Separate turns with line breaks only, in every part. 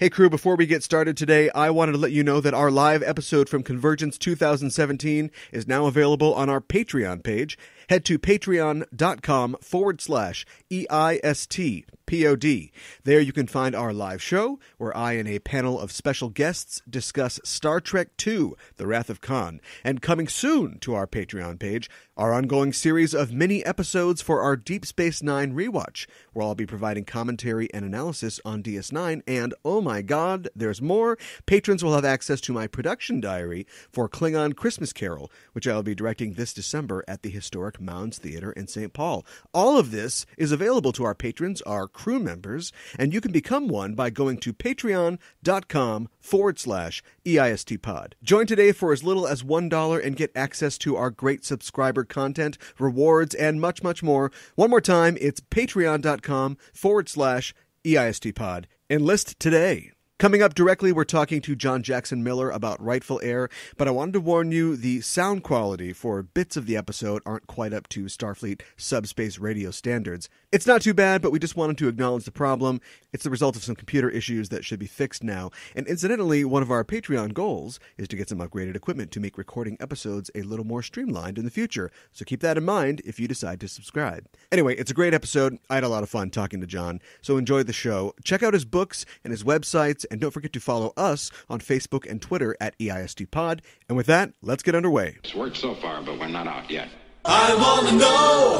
Hey, crew, before we get started today, I wanted to let you know that our live episode from Convergence 2017 is now available on our Patreon page. Head to patreon.com forward slash EIST POD. There you can find our live show, where I and a panel of special guests discuss Star Trek II The Wrath of Khan. And coming soon to our Patreon page, our ongoing series of mini episodes for our Deep Space Nine rewatch, where I'll be providing commentary and analysis on DS9. And oh my god, there's more! Patrons will have access to my production diary for Klingon Christmas Carol, which I'll be directing this December at the historic Mounds Theater in St. Paul. All of this is available to our patrons, our crew members, and you can become one by going to patreon.com forward slash EISTpod. Join today for as little as $1 and get access to our great subscriber content, rewards, and much, much more. One more time, it's patreon.com forward slash EIST EISTpod. Enlist today. Coming up directly, we're talking to John Jackson Miller about Rightful Heir, but I wanted to warn you the sound quality for bits of the episode aren't quite up to Starfleet subspace radio standards. It's not too bad, but we just wanted to acknowledge the problem. It's the result of some computer issues that should be fixed now. And incidentally, one of our Patreon goals is to get some upgraded equipment to make recording episodes a little more streamlined in the future. So keep that in mind if you decide to subscribe. Anyway, it's a great episode. I had a lot of fun talking to John, so enjoy the show. Check out his books and his websites, and don't forget to follow us on Facebook and Twitter at EISTPod. And with that, let's get underway.
It's worked so far, but we're not out yet.
I wanna know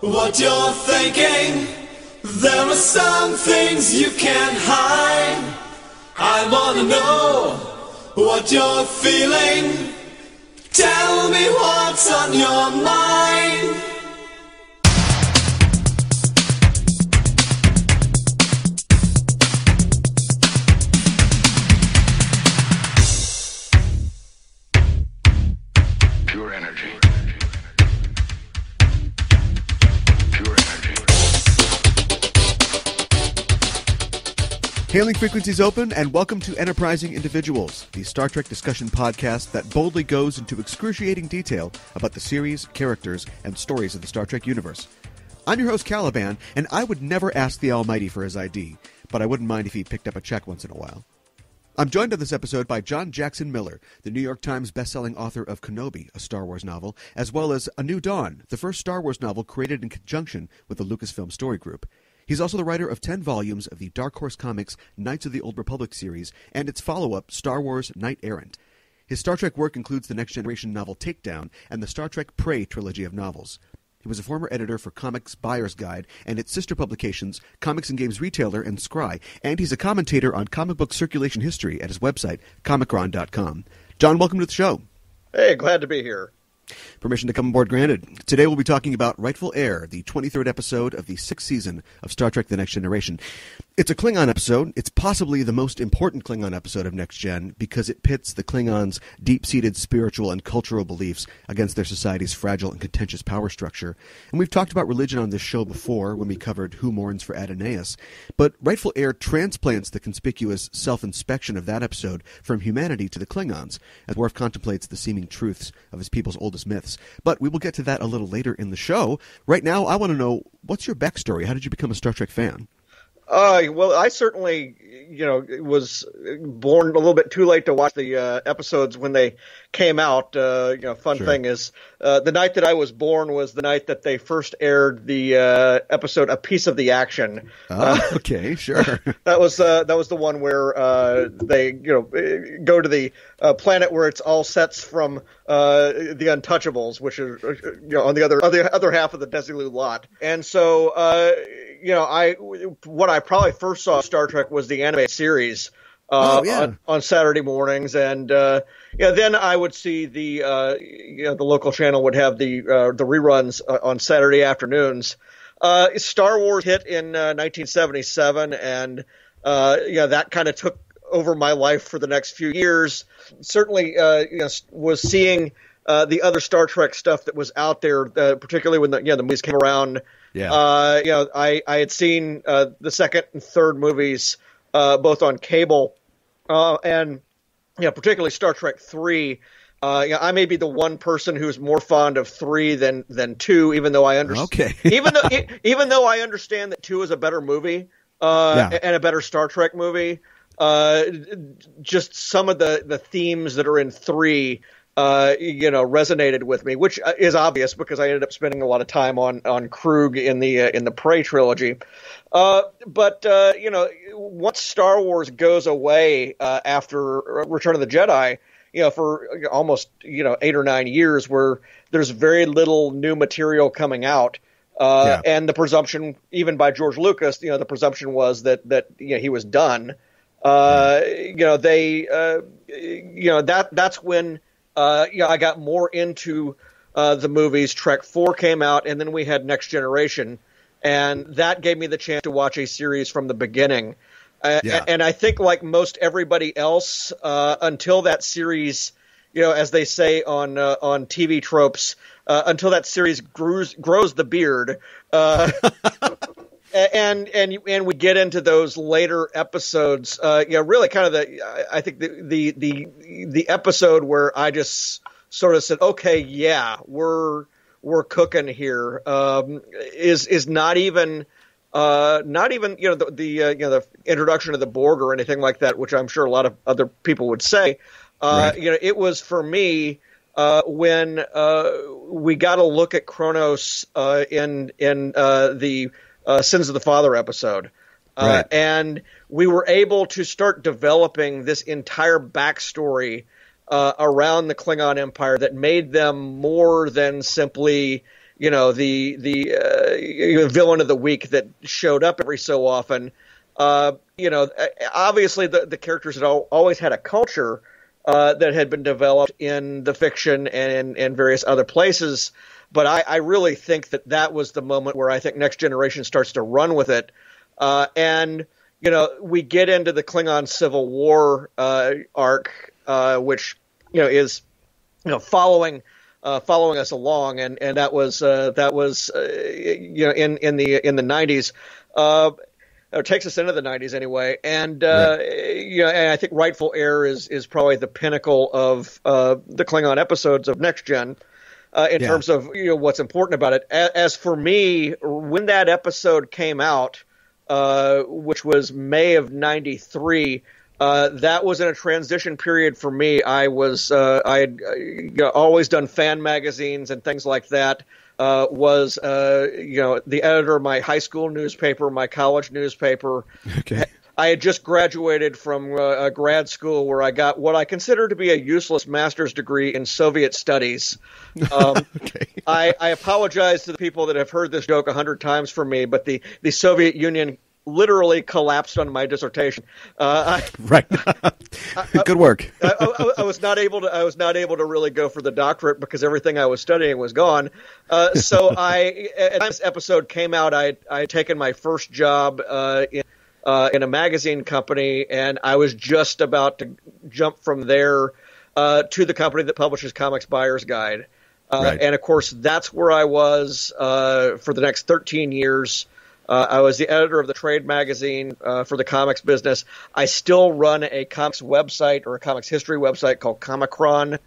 what you're thinking. There are some things you can't hide. I wanna know what you're feeling. Tell me what's on your mind.
Hailing frequencies open, and welcome to Enterprising Individuals, the Star Trek discussion podcast that boldly goes into excruciating detail about the series, characters, and stories of the Star Trek universe. I'm your host, Caliban, and I would never ask the Almighty for his ID, but I wouldn't mind if he picked up a check once in a while. I'm joined on this episode by John Jackson Miller, the New York Times bestselling author of Kenobi, a Star Wars novel, as well as A New Dawn, the first Star Wars novel created in conjunction with the Lucasfilm Story Group. He's also the writer of 10 volumes of the Dark Horse Comics Knights of the Old Republic series and its follow up, Star Wars Knight Errant. His Star Trek work includes the Next Generation novel Takedown and the Star Trek Prey trilogy of novels. He was a former editor for Comics Buyer's Guide and its sister publications, Comics and Games Retailer and Scrye, and he's a commentator on comic book circulation history at his website, comichron.com. John, welcome to the show.
Hey, glad to be here.
Permission to come aboard granted. Today we'll be talking about Rightful Heir, the 23rd episode of the sixth season of Star Trek The Next Generation. It's a Klingon episode. It's possibly the most important Klingon episode of Next Gen because it pits the Klingons' deep seated spiritual and cultural beliefs against their society's fragile and contentious power structure. And we've talked about religion on this show before when we covered Who Mourns for Adonais. But Rightful Heir transplants the conspicuous self inspection of that episode from humanity to the Klingons as Worf contemplates the seeming truths of his people's oldest myths. But we will get to that a little later in the show. Right now, I want to know what's your backstory? How did you become a Star Trek fan?
Uh, well, I certainly, you know, was born a little bit too late to watch the uh, episodes when they came out. Uh, you know, fun
Sure.
thing is, uh, the night that I was born was the night that they first aired the uh, episode "A Piece of the Action."
Oh, okay, sure.
That was uh, that was the one where uh, they, you know, eh, go to the uh, planet where it's all sets from uh, the Untouchables, which uh, you know on the other other other half of the Desilu lot. And so, uh, you know, I what I probably first saw Star Trek was the anime series. Uh,
Oh, yeah.
on, on Saturday mornings, and uh, yeah, then I would see the uh, you know, the local channel would have the uh, the reruns uh, on Saturday afternoons. Uh, Star Wars hit in uh, 1977, and uh, yeah, that kind of took over my life for the next few years. Certainly, uh, you know, was seeing uh, the other Star Trek stuff that was out there, uh, particularly when the you know the movies came around.
Yeah.
Uh, you know, I I had seen uh, the second and third movies uh, both on cable, uh, and know, particularly Star Trek three. Uh, know, I may be the one person who's more fond of three than than two, even though I understand.
Okay.
even though even though I understand that two is a better movie uh,
Yeah.
and a better Star Trek movie. uh, just some of the the themes that are in three uh, you know, resonated with me, which uh, is obvious because I ended up spending a lot of time on on Kruge in the uh, in the Prey trilogy. Uh, but uh, you know, once Star Wars goes away uh, after Return of the Jedi, you know, for almost you know eight or nine years, where there's very little new material coming out. Uh, yeah. And the presumption, even by George Lucas, you know, the presumption was that that you know, he was done. Uh, mm. You know, they, uh, you know, that that's when uh, know, I got more into uh, the movies. Trek Four came out, and then we had Next Generation, and that gave me the chance to watch a series from the beginning. Uh, yeah. And I think, like most everybody else, uh, until that series, you know, as they say on uh, on TV tropes, uh, until that series grows grows the beard. And and and we get into those later episodes. Uh, you know, really kind of the I think the the the the episode where I just sort of said, okay, yeah, we're we're cooking here. Um, is is not even. Uh, not even you know the, the uh, you know the introduction of the Borg or anything like that, which I'm sure a lot of other people would say. Uh, right. You know, it was for me uh, when uh, we got a look at Kronos uh, in in uh, the uh, Sins of the Father episode. Uh. And we were able to start developing this entire backstory uh, around the Klingon Empire that made them more than simply, you know, the the uh, villain of the week that showed up every so often. Uh, you know, obviously the the characters had always had a culture uh, that had been developed in the fiction and in various other places. But I, I, really think that that was the moment where I think Next Generation starts to run with it. Uh, and, you know, we get into the Klingon Civil War uh, arc, uh, which, you know, is, you know, following. Uh, following us along, and, and that was uh, that was you know in, in the in the 90s or takes us into the 90s anyway. And uh, right. you know, and I think Rightful Heir is is probably the pinnacle of uh, the Klingon episodes of Next Gen uh, in yeah. terms of you know what's important about it. As, as, for me, when that episode came out, uh, which was May of '93. Uh, that was in a transition period for me. I was uh, I had uh, always done fan magazines and things like that. Uh, was uh, you know the editor of my high school newspaper, my college newspaper.
Okay.
I had just graduated from uh, a grad school where I got what I consider to be a useless master's degree in Soviet studies. Um, okay. I, I, apologize to the people that have heard this joke a hundred times from me, but the, the Soviet Union literally collapsed on my dissertation.
Uh, I, right. Good work.
I, I, I, was not able to. I was not able to really go for the doctorate because everything I was studying was gone. Uh, so I, at this episode came out, I I had taken my first job uh, in uh, in a magazine company, and I was just about to jump from there uh, to the company that publishes Comics Buyer's Guide. Uh, right. And of course, that's where I was uh, for the next 13 years. Uh, I was the editor of the trade magazine uh, for the comics business. I still run a comics website or a comics history website called Comichron,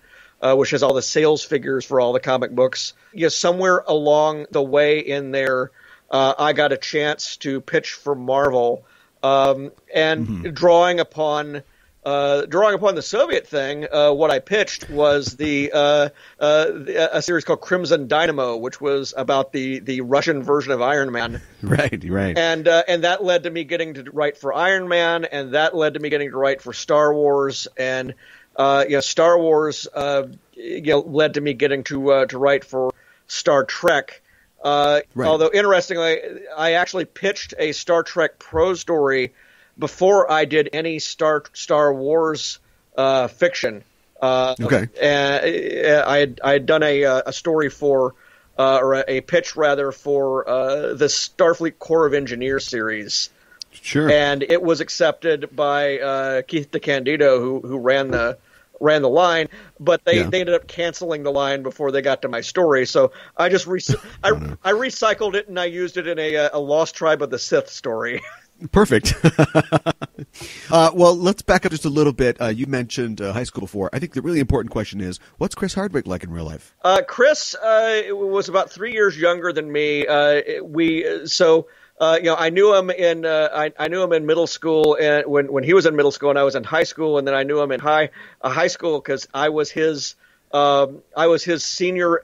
which has all the sales figures for all the comic books. You know, somewhere along the way in there, I got a chance to pitch for Marvel um, and mm-hmm. drawing upon uh, drawing upon the Soviet thing, uh, what I pitched was the, uh, uh a series called Crimson Dynamo, which was about the, the Russian version of Iron Man.
Right, right.
And uh, and that led to me getting to write for Iron Man, and that led to me getting to write for Star Wars, and uh, you know, Star Wars you know, led to me getting to to write for Star Trek. Uh, right. Although interestingly, I actually pitched a Star Trek prose story before I did any Star Star Wars uh, fiction. Uh,
okay.
And I had I had done a uh, a story for uh, or a, pitch rather for uh, the Starfleet Corps of Engineers series.
Sure.
And it was accepted by Keith DeCandido, who who ran the ran the line, but they, yeah. they ended up canceling the line before they got to my story. So I just re- I, I recycled it and I used it in a, uh, a Lost Tribe of the Sith story.
Perfect. uh, well, let's back up just a little bit. Uh, you mentioned uh, high school before. I think the really important question is, what's Chris Hardwick like in real life?
Uh, Chris uh, was about three years younger than me. Uh, we so you know, I knew him in I, I knew him in middle school and when when he was in middle school and I was in high school and then I knew him in high high school because I was his um, I was his senior.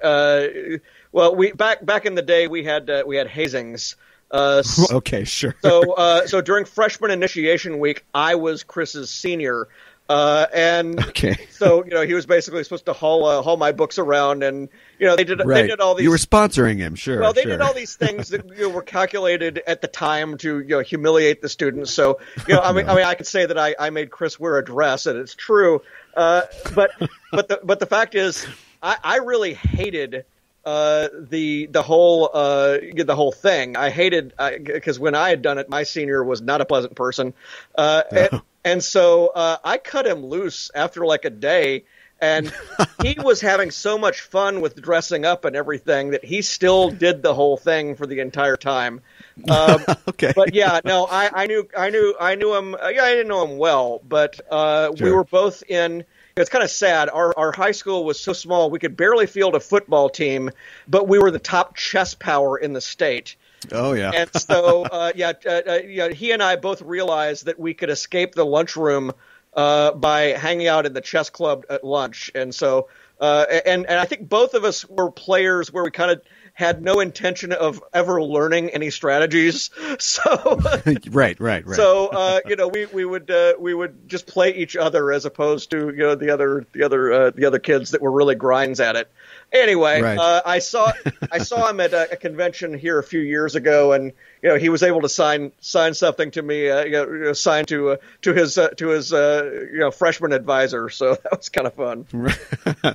Well, we back back in the day we had we had hazings. Uh,
Okay, sure.
so uh, so during freshman initiation week, I was Chris's senior, uh, and
Okay.
so you know he was basically supposed to haul uh, haul my books around, and you know they did
right.
they did all these
You were sponsoring him, sure.
well, they
sure.
did all these things that you know, were calculated at the time to you know humiliate the students. So you know, I mean, I mean, I could say that I, I made Chris wear a dress, and it's true. Uh, but but the but the fact is, I, I really hated uh, the the whole uh, the whole thing. I hated because when I had done it, my senior was not a pleasant person, uh, and, and so uh, I cut him loose after like a day. And he was having so much fun with dressing up and everything that he still did the whole thing for the entire time. Um,
Okay.
but yeah, no, I, I knew, I knew, I knew him. Uh, yeah, I didn't know him well, but uh, we were both in. It's kind of sad. Our our high school was so small we could barely field a football team, but we were the top chess power in the state.
Oh yeah.
And so, uh, yeah, uh, uh, yeah, he and I both realized that we could escape the lunchroom uh, by hanging out in the chess club at lunch. And so, uh, and and I think both of us were players where we kind of had no intention of ever learning any strategies. So,
right, right, right.
so uh, you know, we we would uh, we would just play each other as opposed to you know the other the other uh, the other kids that were really grinds at it. Anyway,
Right.
uh, I saw I saw him at a, a convention here a few years ago, and you know he was able to sign sign something to me, uh, you know, you know, sign to uh, to his uh, to his uh, you know freshman advisor. So that was kind of fun.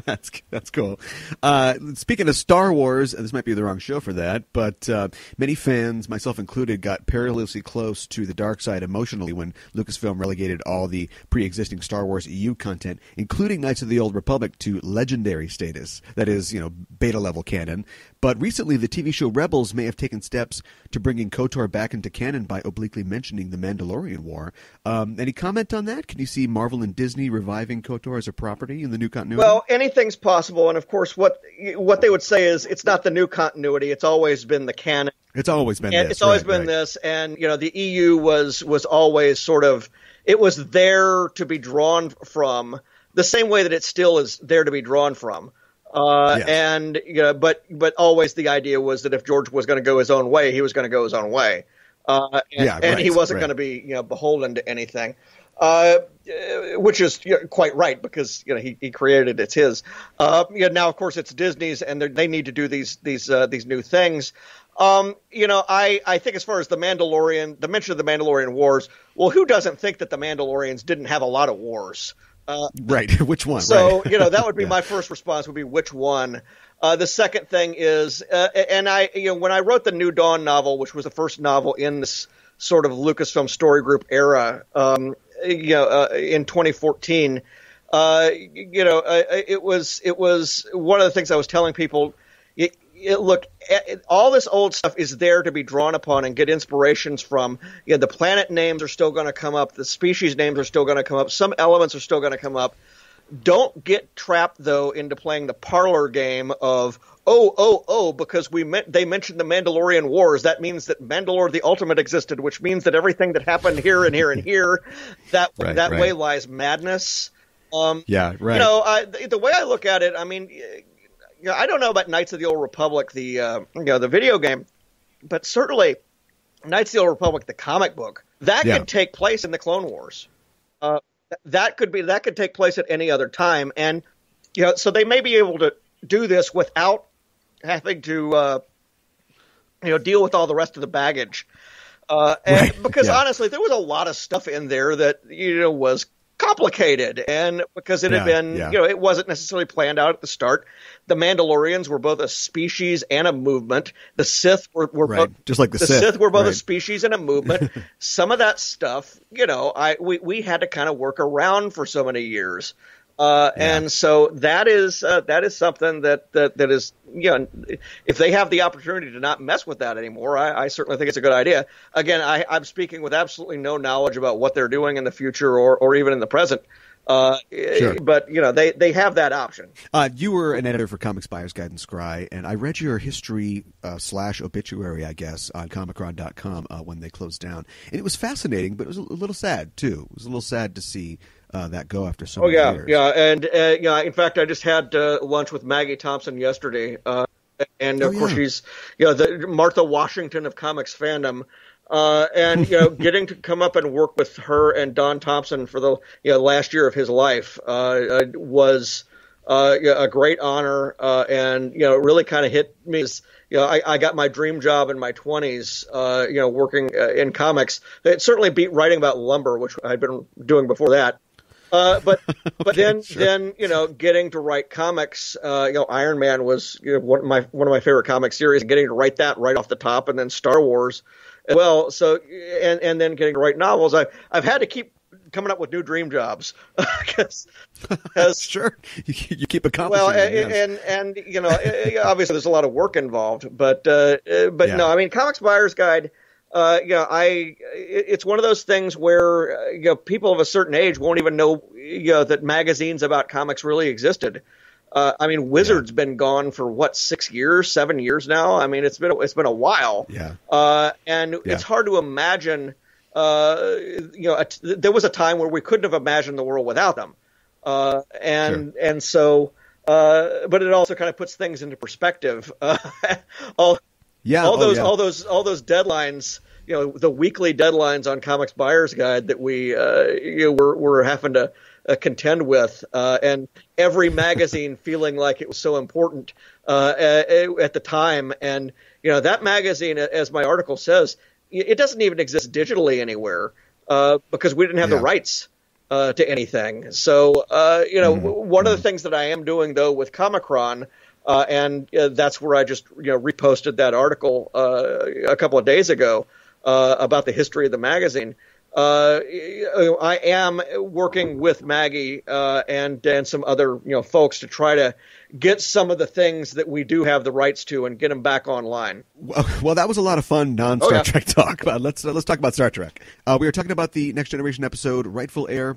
that's that's cool. Uh, speaking of Star Wars, this might be the wrong show for that, but uh, many fans, myself included, got perilously close to the dark side emotionally when Lucasfilm relegated all the pre-existing Star Wars EU content, including Knights of the Old Republic, to legendary status. That is, you know, beta level canon. But recently, the TV show Rebels may have taken steps to bringing KOTOR back into canon by obliquely mentioning the Mandalorian War. Um, any comment on that? Can you see Marvel and Disney reviving KOTOR as a property in the new continuity?
Well, anything's possible, and of course, what what they would say is it's not the new continuity; it's always been the canon.
It's always been
and
this.
it's always
right,
been
right.
this and you know the EU was was always sort of it was there to be drawn from the same way that it still is there to be drawn from uh, and you know but but always the idea was that if George was going to go his own way he was going to go his own way uh, and,
Yeah,
and he wasn't
right.
going to be you know beholden to anything uh, which is you know, quite right because you know he, he created it, it's his. Uh, you know, now of course it's Disney's and they're- need to do these these uh, these new things. Um, you know, I, I think as far as the Mandalorian, the mention of the Mandalorian wars, well, who doesn't think that the Mandalorians didn't have a lot of wars? Uh,
Right. Which one?
so
right.
you know that would be
Yeah.
my first response would be which one. Uh, the second thing is, uh, and I, you know, when I wrote the New Dawn novel, which was the first novel in this sort of Lucasfilm story group era, um, you know, uh, in 2014, uh, you know, uh, it was it was one of the things I was telling people. It, it, look, all this old stuff is there to be drawn upon and get inspirations from. You know, the planet names are still going to come up. The species names are still going to come up. Some elements are still going to come up don't get trapped though into playing the parlor game of oh oh oh because we meant they mentioned the Mandalorian Wars that means that Mandalore the Ultimate existed which means that everything that happened here and here and here that
Right,
that
right.
way lies madness um
Yeah. Right.
you know I, the, the way I look at it I mean you know, I don't know about Knights of the Old Republic the uh, you know the video game but certainly Knights of the Old Republic the comic book that
Yeah.
could take place in the Clone Wars uh, th- that could be that could take place at any other time, and you know, so they may be able to do this without having to uh, you know deal with all the rest of the baggage. Uh, and
Right,
because
yeah.
honestly, there was a lot of stuff in there that you know was complicated, and because it had been
yeah.
you know it wasn't necessarily planned out at the start. The Mandalorians were both a species and a movement. The Sith were, were
Right,
both
just like the
the
Sith,
Sith were both a species and a movement. Some of that stuff, you know, I we, we had to kind of work around for so many years. Uh,
Yeah.
And so that is uh, that is something that, that that is you know if they have the opportunity to not mess with that anymore, I, I certainly think it's a good idea. Again, I, I'm speaking with absolutely no knowledge about what they're doing in the future or, or even in the present. Uh,
Sure.
But you know they they have that option.
Uh, you were an editor for Comics Buyer's Guide and Scrye, and I read your history uh, slash obituary, I guess, on Comichron.com uh, when they closed down, and it was fascinating, but it was a little sad too. It was a little sad to see uh, that go after so
Oh yeah,
years.
yeah, and uh, yeah. In fact, I just had uh, lunch with Maggie Thompson yesterday, uh, and of
Oh,
course
yeah.
she's you know the Martha Washington of comics fandom. Uh, and you know, getting to come up and work with her and Don Thompson for the you know last year of his life uh, was uh, a great honor, uh, and you know, it really kind of hit me. As, you know, I, I got my dream job in my 20s, uh, you know, working uh, in comics. It certainly beat writing about lumber, which I'd been doing before that. Uh, but but then then you know getting to write comics, uh, you know Iron Man was you know, one of my one of my favorite comic series. Getting to write that right off the top, and then Star Wars, as well. So and and then getting to write novels. I I've had to keep coming up with new dream jobs because
sure. You, you keep accomplishing.
well, and,
yes.
and and you know, obviously there's a lot of work involved, but uh, eh, but
Yeah.
no, I mean, Comics Buyer's Guide. Uh, you know, I it- it's one of those things where uh, you know people of a certain age won't even know you know that magazines about comics really existed. Uh, I mean, Wizard's been gone for what six years, seven years now. I mean, it's been it's been a while.
Yeah.
Uh, and
Yeah.
it's hard to imagine. Uh, you know, a t- there was a time where we couldn't have imagined the world without them. Uh, and and so, uh, but it also kind of puts things into perspective. Uh, all
yeah,
all
oh,
those
yeah.
all those all those deadlines, you know, the weekly deadlines on Comics Buyer's Guide that we uh, you know, we're we're having to uh, contend with, uh, and every magazine feeling like it was so important uh, at, at the time, and you know that magazine, as my article says, it doesn't even exist digitally anywhere uh, because we didn't have
Yeah.
the rights uh, to anything. So, uh, you know,
Mm-hmm.
one of the things that I am doing though with Comichron, uh, and uh, that's where I just you know reposted that article uh, a couple of days ago uh, about the history of the magazine. Uh, I am working with Maggie uh, and and some other you know folks to try to get some of the things that we do have the rights to and get them back online.
Well, that was a lot of fun non-Star
Oh, yeah.
Trek talk. But let's uh, let's talk about Star Trek. Uh, we were talking about the Next Generation episode, Rightful Heir.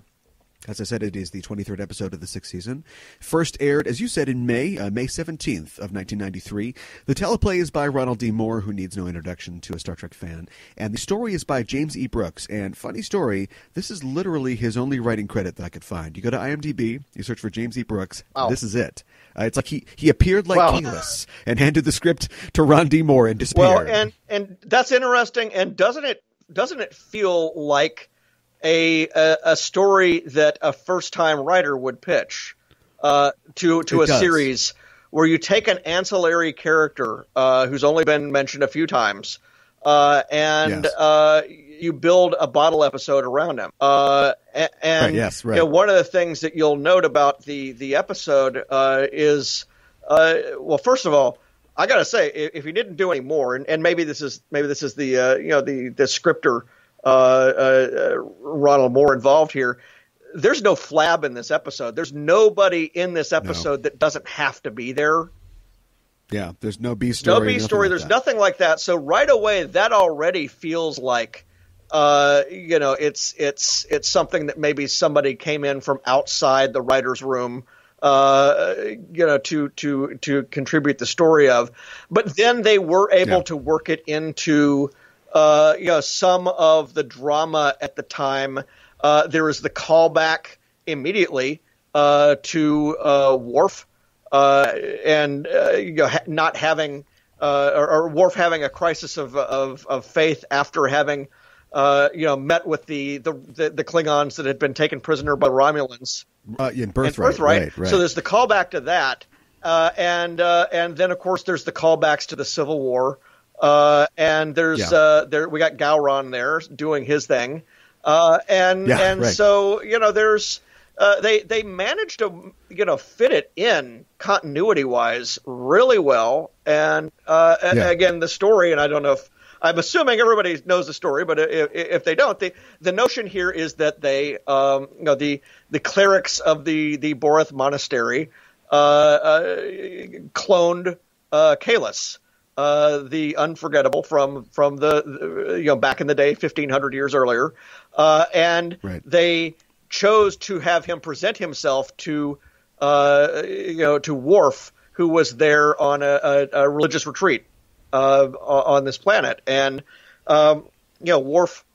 As I said, it is the 23rd episode of the sixth season. First aired, as you said, in May, uh, May 17th of 1993. The teleplay is by Ronald D. Moore, who needs no introduction to a Star Trek fan. And the story is by James E. Brooks. And funny story, this is literally his only writing credit that I could find. You go to IMDb, you search for James E. Brooks.
Wow.
This is it. Uh, it's like he, he appeared like
Wow.
Kahless and handed the script to Ron D. Moore and disappeared.
Well, and and that's interesting. And doesn't it doesn't it feel like a a, a story that a first time writer would pitch uh, to to
It
a
does.
series where you take an ancillary character uh, who's only been mentioned a few times uh, and
Yes.
uh, you build a bottle episode around him. Uh, and
Right, yes, right.
you know, one of the things that you'll note about the the episode uh, is, uh, well, first of all, I gotta say, if, if he didn't do any more, and, and maybe this is maybe this is the uh, you know the the scripter Ronald Moore involved here. There's no flab in this episode. There's nobody in this episode that doesn't have to be there.
yeah, there's no B story.
No B story.
like
There's
that.
nothing like that. So right away, that already feels like, uh, you know, it's it's it's something that maybe somebody came in from outside the writers' room, uh, you know, to to to contribute the story of. But then they were able
Yeah.
to work it into, uh, you know, some of the drama at the time. Uh, there was the callback immediately uh, to uh, Worf uh, and uh, you know, ha- not having uh, or, or Worf having a crisis of of, of faith after having uh, you know met with the, the the the Klingons that had been taken prisoner by Romulans
Uh, in Birthright.
Birthright.
Right, right.
So there's the callback to that, uh, and uh, and then of course there's the callbacks to the Civil War, uh, and there's
Yeah.
uh, there we got Gowron there doing his thing, uh, and
Yeah,
and
right.
so you know there's. Uh, they they managed to you know fit it in continuity wise really well and uh, a-
Yeah.
again the story and I don't know if I'm assuming everybody knows the story but if, if they don't the the notion here is that they um, you know the the clerics of the the Boreth monastery uh, uh, cloned uh, Kahless uh, the unforgettable from from the, you know back in the day 1500 years earlier uh, and
Right.
they chose to have him present himself to, uh, you know, to Worf, who was there on a, a, a religious retreat uh, on this planet, and um, you know, Worf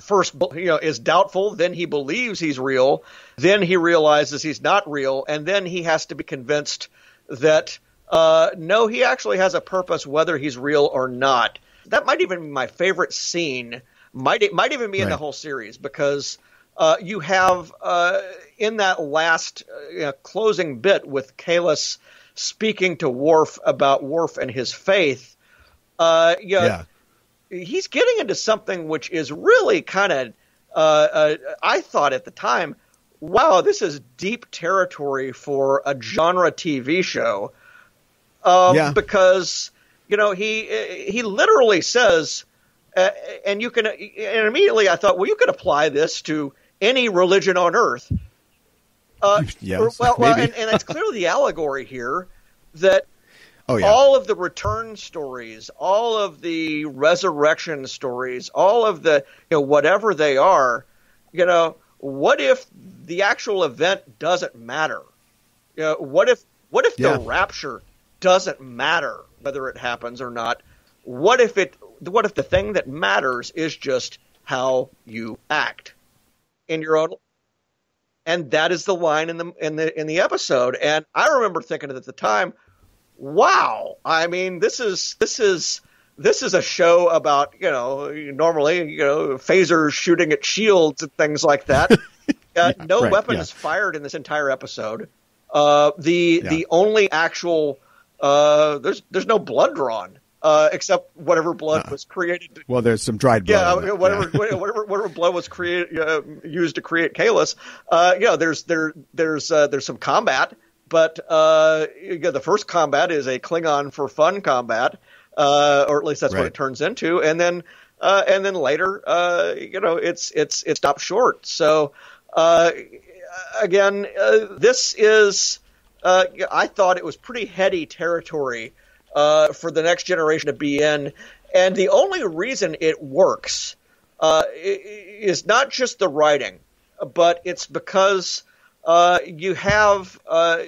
first you know is doubtful then he believes he's real then he realizes he's not real and then he has to be convinced that uh, no he actually has a purpose whether he's real or not that might even be my favorite scene might it might even be in the whole series because uh, you have uh, in that last uh, closing bit with Kahless speaking to Worf about Worf and his faith uh, you know,
yeah.
he's getting into something which is really kind of uh, uh, I thought at the time, wow, this is deep territory for a genre TV show. Um,
Yeah.
Because you know he he literally says, uh, and you can and immediately I thought, well, you could apply this to any religion on earth. Uh,
Yes,
well, well, and, and that's clearly the allegory here that
Oh yeah.
all of the return stories, all of the resurrection stories, all of the you know whatever they are, you know, what if the actual event doesn't matter? You know, what if what if
Yeah.
the rapture doesn't matter whether it happens or not? What if it what if the thing that matters is just how you act in your own and that is the line in the in the in the episode and i remember thinking at the time wow i mean this is this is this is a show about you know normally you know phasers shooting at shields and things like that uh, no
right,
weapon
yeah.
is fired in this entire episode uh, the
Yeah.
the only actual uh, there's there's no blood drawn uh, except whatever blood was created to
well, there's some dried blood.
yeah, whatever,
Yeah.
whatever, whatever blood was created, uh, used to create Kahless. Uh, you know, there's there there's uh, there's some combat, but uh, you know, the first combat is a Klingon for fun combat, uh, or at least that's what it turns into, and then uh, and then later, uh, you know, it's it's it stops short. So uh, again, uh, this is uh, I thought it was pretty heady territory uh, for the next generation to be in, and the only reason it works uh, is not just the writing, but it's because uh, you have uh,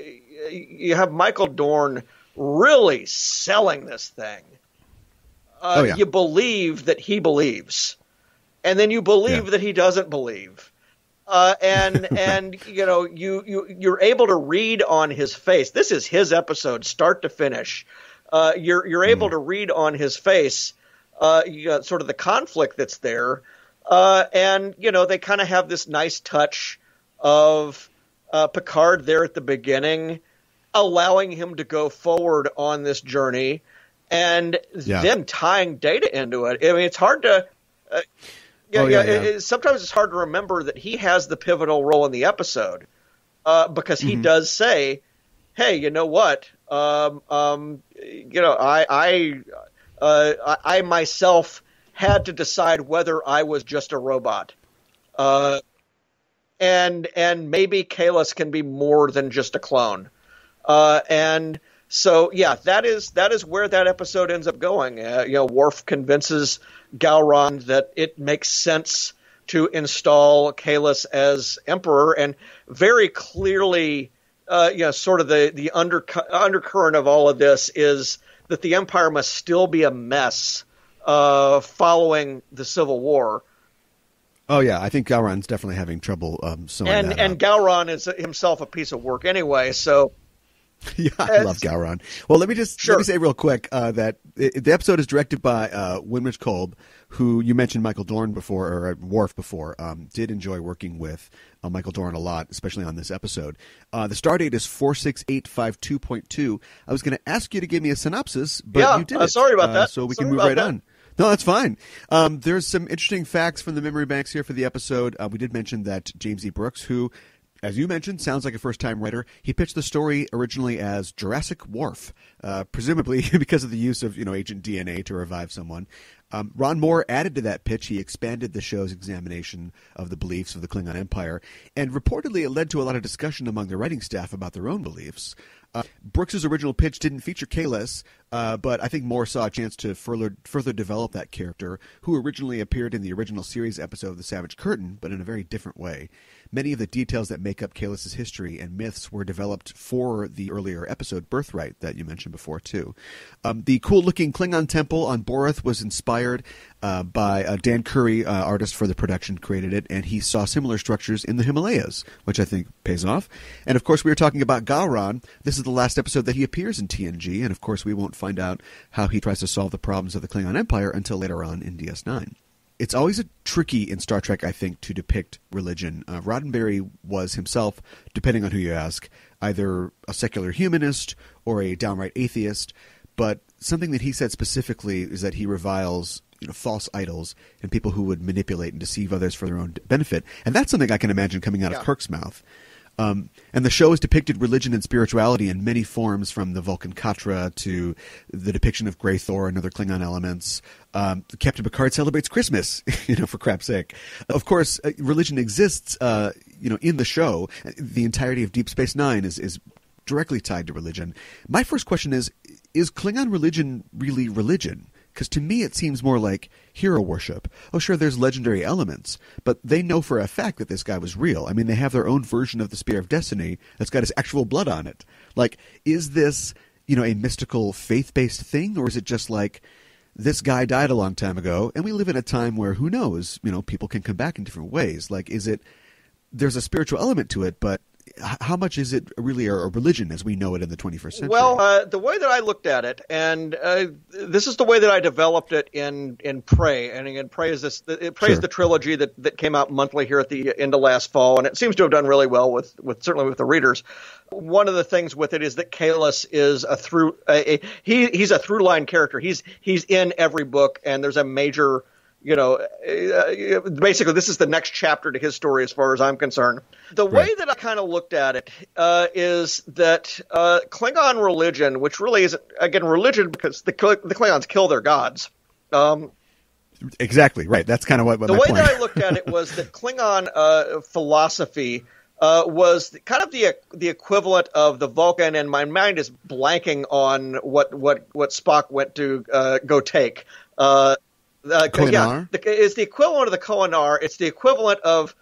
you have Michael Dorn really selling this thing. Uh,
Oh, yeah.
You believe that he believes, and then you believe
Yeah.
that he doesn't believe. Uh, and and you know you you you're able to read on his face. This is his episode, start to finish. Uh, you're you're able to read on his face, uh, you sort of the conflict that's there, uh, and you know they kind of have this nice touch of uh, Picard there at the beginning, allowing him to go forward on this journey, and
Yeah.
then tying data into it. I mean, it's hard to. Uh, yeah,
Oh,
yeah.
yeah, yeah.
it- it- sometimes it's hard to remember that he has the pivotal role in the episode uh, because
Mm-hmm.
he does say, "Hey, you know what? Um, um, you know, I, I, uh, I, I myself had to decide whether I was just a robot." Uh, and and maybe Kahless can be more than just a clone. Uh, and so yeah, that is that is where that episode ends up going. Uh, you know, Worf convinces Gowron that it makes sense to install Kahless as emperor, and very clearly, uh, you know, sort of the the under, undercurrent of all of this is that the Empire must still be a mess uh, following the Civil War.
Oh yeah, I think Gowron's definitely having trouble um, sewing
and
that
and
up.
Gowron is himself a piece of work anyway. So
yeah, I love Gowron. Well, let me just
Sure.
let me say real quick uh, that i the episode is directed by uh, Winrich Kolb, who you mentioned Michael Dorn before or uh, Worf before. Um, did enjoy working with uh, Michael Dorn a lot, especially on this episode. Uh, the star date is four six eight five two point two. I was going to ask you to give me a synopsis, but
Yeah,
you did
uh, sorry about
Uh,
that.
So we
Sorry
can move right
that.
on. No, that's fine. Um, there's some interesting facts from the memory banks here for the episode. Uh, we did mention that James E. Brooks, who, as you mentioned, sounds like a first time writer, he pitched the story originally as Jurassic Worf, uh, presumably because of the use of you know agent DNA to revive someone. Um, Ron Moore added to that pitch. He expanded the show's examination of the beliefs of the Klingon Empire, and reportedly it led to a lot of discussion among the writing staff about their own beliefs. Uh, Brooks's original pitch didn't feature Kahless, uh, but I think Moore saw a chance to further further develop that character, who originally appeared in the original series episode of The Savage Curtain, but in a very different way. Many of the details that make up Kahless's history and myths were developed for the earlier episode Birthright that you mentioned before too. Um, the cool-looking Klingon temple on Boreth was inspired uh, by uh, Dan Curry, uh, artist for the production, created it, and he saw similar structures in the Himalayas, which I think pays off. And of course, we were talking about Gowron. This is the last episode that he appears in TNG, and of course, we won't find out how he tries to solve the problems of the Klingon Empire until later on in DS9 it's always a tricky in Star Trek, I think, to depict religion. Uh, Roddenberry was himself, depending on who you ask, either a secular humanist or a downright atheist. But something that he said specifically is that he reviles you know, false idols and people who would manipulate and deceive others for their own benefit. And that's something I can imagine coming out
Yeah.
of Kirk's mouth. Um, and the show has depicted religion and spirituality in many forms, from the Vulcan Katra to the depiction of Gre'thor and other Klingon elements. Um, Captain Picard celebrates Christmas, you know, for crap's sake. Of course, uh, religion exists, uh, you know, in the show. The entirety of Deep Space Nine is is directly tied to religion. My first question is: Is Klingon religion really religion? Because to me, it seems more like hero worship. Oh, sure, there's legendary elements, but they know for a fact that this guy was real. I mean, they have their own version of the Spear of Destiny that's got his actual blood on it. Like, is this, you know, a mystical, faith based thing, or is it just like this guy died a long time ago, and we live in a time where who knows, you know, people can come back in different ways? Like, is it, there's a spiritual element to it, but how much is it really a religion as we know it in the 21st century?
Well, uh, the way that I looked at it, and uh, this is the way that I developed it in in Prey, and again, Prey is this. Is
Sure.
the trilogy that, that came out monthly here at the end of last fall, and it seems to have done really well with with certainly with the readers. One of the things with it is that Kahless is a through a, a, he he's a through line character. He's he's in every book, and there's a major. You know, uh, basically, this is the next chapter to his story, as far as I'm concerned. The way that I kind of looked at it uh, is that uh, Klingon religion, which really isn't again religion because the the Klingons kill their gods. Um,
exactly right. That's kind of what, what
the way
point.
that I looked at it was that Klingon uh, philosophy uh, was kind of the the equivalent of the Vulcan, and my mind is blanking on what what what Spock went to uh, go take. Uh, yeah, the, it's the equivalent of the Kolinahr. It's the equivalent of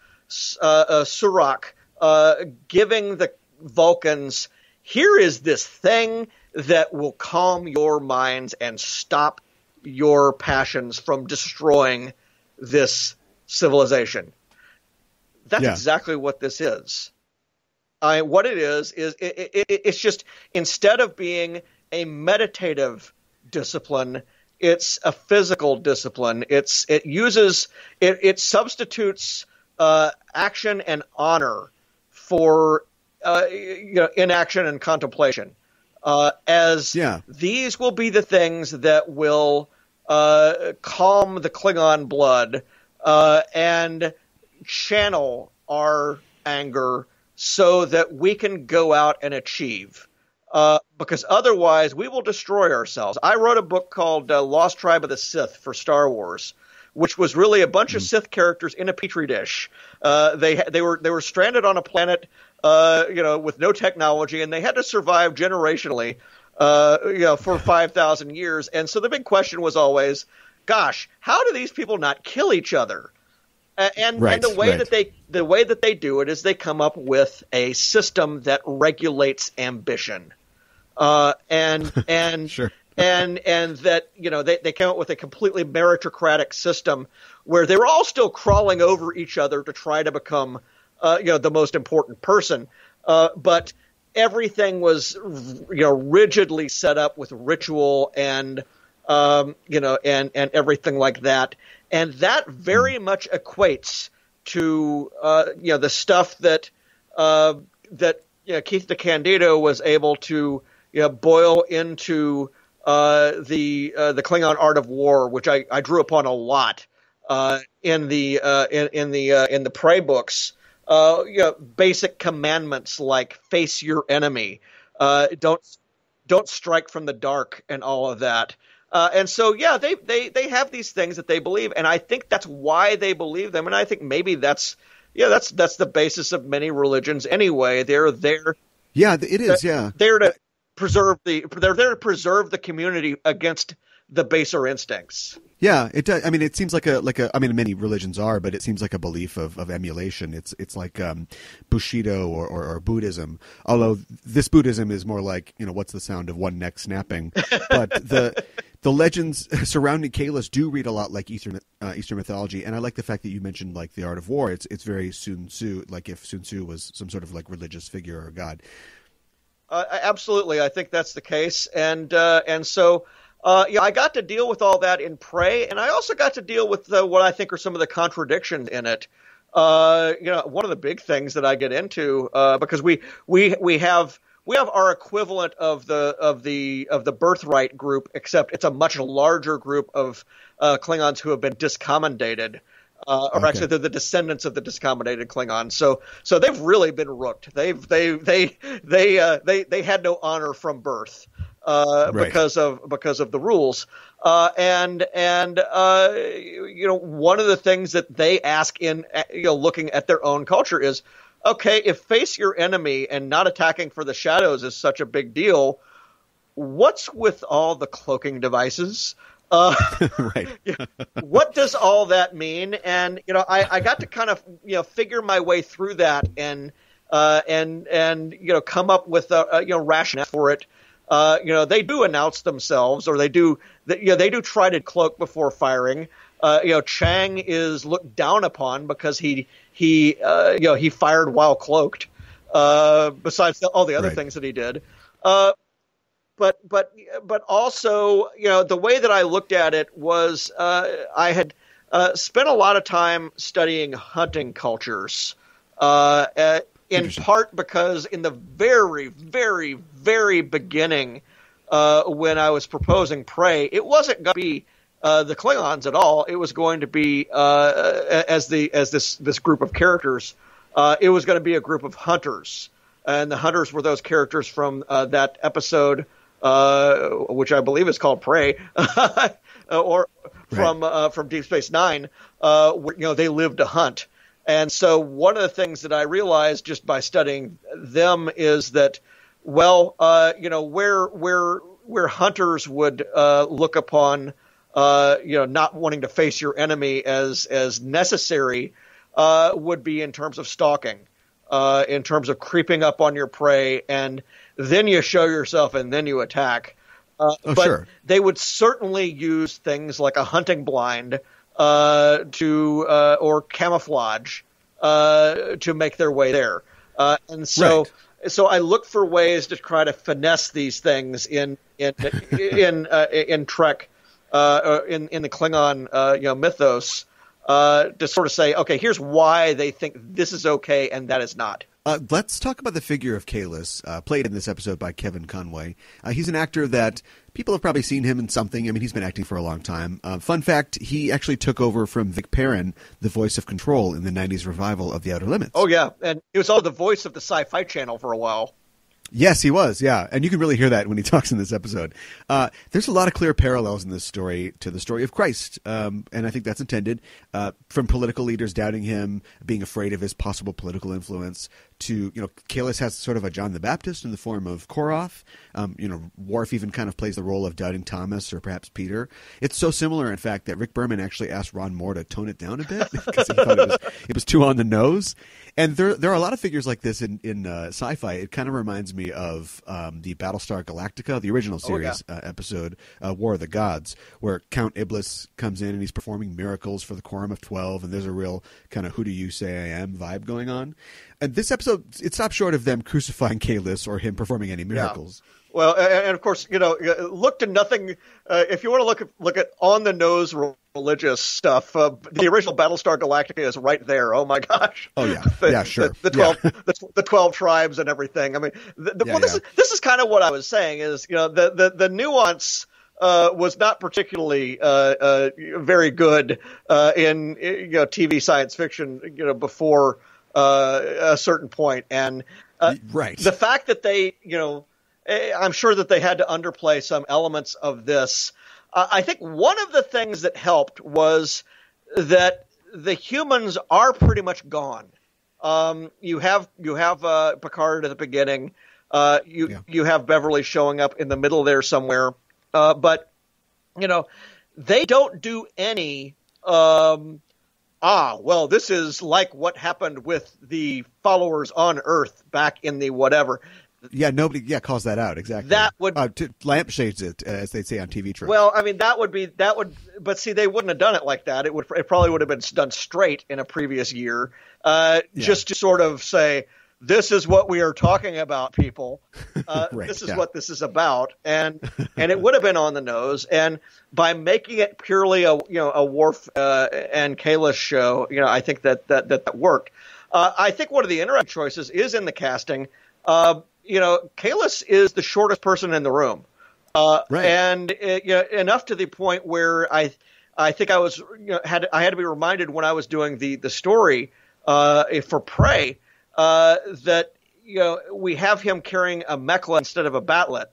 uh, uh, Surak uh, giving the Vulcans. Here is this thing that will calm your minds and stop your passions from destroying this civilization. That's
Yeah.
exactly what this is. I, what it is is it, it, it, it's just instead of being a meditative discipline, it's a physical discipline. It's it uses it, it substitutes uh, action and honor for uh, you know inaction and contemplation. Uh, as
Yeah.
these will be the things that will uh, calm the Klingon blood uh, and channel our anger so that we can go out and achieve. Uh, because otherwise, we will destroy ourselves. I wrote a book called uh, Lost Tribe of the Sith for Star Wars, which was really a bunch of Sith characters in a petri dish. Uh, they they were they were stranded on a planet, uh, you know, with no technology, and they had to survive generationally, uh, you know, for five thousand years. And so the big question was always, gosh, how do these people not kill each other? And,
Right,
and the way
right.
that they the way that they do it is they come up with a system that regulates ambition, uh, and and
Sure.
and and that you know they, they came up with a completely meritocratic system where they were all still crawling over each other to try to become uh, you know the most important person, uh, but everything was you know rigidly set up with ritual and um, you know and and everything like that, and that very much equates to uh, you know the stuff that uh, that you know, Keith DeCandido was able to you know, boil into uh, the uh, the Klingon art of war, which I, I drew upon a lot uh, in the uh, in, in the uh, in the Prey books. Uh, you know, basic commandments like face your enemy, uh, don't don't strike from the dark, and all of that. Uh, and so, yeah, they, they they have these things that they believe, and I think that's why they believe them. And I think maybe that's yeah, that's that's the basis of many religions anyway. They're there
Yeah, it is. Yeah,
there to preserve the they're there to preserve the community against the baser instincts.
Yeah, it does. I mean, it seems like a like a. I mean, many religions are, but it seems like a belief of, of emulation. It's it's like um, Bushido or, or, or Buddhism. Although this Buddhism is more like you know what's the sound of one neck snapping, but the the legends surrounding Kahless do read a lot like Eastern uh, Eastern mythology, and I like the fact that you mentioned like the art of war. It's it's very Sun Tzu, like if Sun Tzu was some sort of like religious figure or god.
Uh, absolutely, I think that's the case, and uh, and so uh, yeah, I got to deal with all that in Prey, and I also got to deal with the, what I think are some of the contradictions in it. Uh, you know, one of the big things that I get into uh, because we we we have we have our equivalent of the of the of the birthright group, except it's a much larger group of uh, Klingons who have been discommendated. Uh, or okay. actually, they're the descendants of the discommendated Klingons. So, so they've really been rooked. They've they they they uh, they they had no honor from birth uh, right. because of because of the rules. Uh, and and uh, you know one of the things that they ask in you know looking at their own culture is okay if face your enemy and not attacking for the shadows is such a big deal what's with all the cloaking devices uh, right. what does all that mean? And you know, I, I got to kind of you know figure my way through that and uh, and and you know come up with a, a you know rationale for it uh, you know, they do announce themselves, or they do, you know, they do try to cloak before firing. Uh, you know, Chang is looked down upon because he he uh, you know he fired while cloaked. Uh, besides the, all the other right. things that he did, uh, but but but also you know the way that I looked at it was uh, I had uh, spent a lot of time studying hunting cultures. Uh, in part because in the very, very, very beginning, uh, when I was proposing Prey, it wasn't going to be uh, the Klingons at all. It was going to be uh, as the as this this group of characters. Uh, it was going to be a group of hunters, and the hunters were those characters from uh, that episode, uh, which I believe is called Prey, or from right. from Deep Space Nine. where, you know, they live to hunt. And so one of the things that I realized just by studying them is that, well, uh, you know, where where where hunters would uh, look upon, uh, you know, not wanting to face your enemy as as necessary, uh, would be in terms of stalking, uh, in terms of creeping up on your prey, and then you show yourself and then you attack.
Uh, oh,
but
sure.
they would certainly use things like a hunting blind uh, to uh, or camouflage uh, to make their way there. Uh, and so, right. so I look for ways to try to finesse these things in in in uh, in Trek, uh, in in the Klingon you know mythos. to sort of say, okay, here's why they think this is okay and that is not.
Uh, let's talk about the figure of Kahless, uh, played in this episode by Kevin Conway. Uh, he's an actor that people have probably seen him in something. I mean, he's been acting for a long time. Uh, fun fact: he actually took over from Vic Perrin, the voice of Control in the '90s revival of The Outer Limits.
Oh yeah, and he was also the voice of the Sci-Fi Channel for a while.
Yes, he was. Yeah, and you can really hear that when he talks in this episode. Uh, there's a lot of clear parallels in this story to the story of Christ, um, and I think that's intended. Uh, from political leaders doubting him, being afraid of his possible political influence, to you know, Kahless has sort of a John the Baptist in the form of Koroth. Um, you know, Worf even kind of plays the role of doubting Thomas or perhaps Peter. It's so similar, in fact, that Rick Berman actually asked Ron Moore to tone it down a bit because he thought it was, it was too on the nose. And there there are a lot of figures like this in in uh, sci-fi. It kind of reminds me of um, the Battlestar Galactica, the original series oh, yeah. uh, episode uh, War of the Gods, where Count Iblis comes in and he's performing miracles for the Quorum of Twelve, and there's a real kind of "Who do you say I am?" vibe going on. And this episode, it stops short of them crucifying Kahless or him performing any miracles.
Yeah. Well, and of course, you know, look to nothing. Uh, if you want to look at look at on the nose religious stuff, uh, the original Battlestar Galactica is right there. Oh my gosh!
Oh yeah,
the,
yeah, sure.
The, the twelve, yeah. the, the, twelve tribes and everything. I mean, the, yeah, well, this is this is kind of what I was saying. Is you know the the the nuance. Uh, was not particularly uh, uh, very good uh, in you know TV science fiction. You know before a certain point, and
right
the fact that they you know Eh, I'm sure that they had to underplay some elements of this. Uh, I think one of the things that helped was that the humans are pretty much gone. Um, you have you have uh, Picard at the beginning. Uh, you yeah. you have Beverly showing up in the middle there somewhere. Uh, but you know, they don't do any. Um, ah, well, this is like what happened with the followers on Earth back in the whatever.
Yeah, nobody yeah calls that out exactly.
That would-
uh, t- lampshades it as they say on TV.
Well, I mean, that would be that would, but see, they wouldn't have done it like that. It would, it probably would have been done straight in a previous year, uh,
Yeah.
just to sort of say, this is what we are talking about, people. Uh,
Right,
this is
yeah.
what this is about, and and it would have been on the nose. And by making it purely a you know a Worf uh, and Kahless show, you know, I think that that that, that worked. Uh, I think one of the interesting choices is in the casting. Uh, you know, Kahless is the shortest person in the room. Uh,
Right.
And it, you know, enough to the point where I, I think I was you know, had I had to be reminded when I was doing the the story uh, for Prey uh, that you know we have him carrying a mek'leth instead of a bat'leth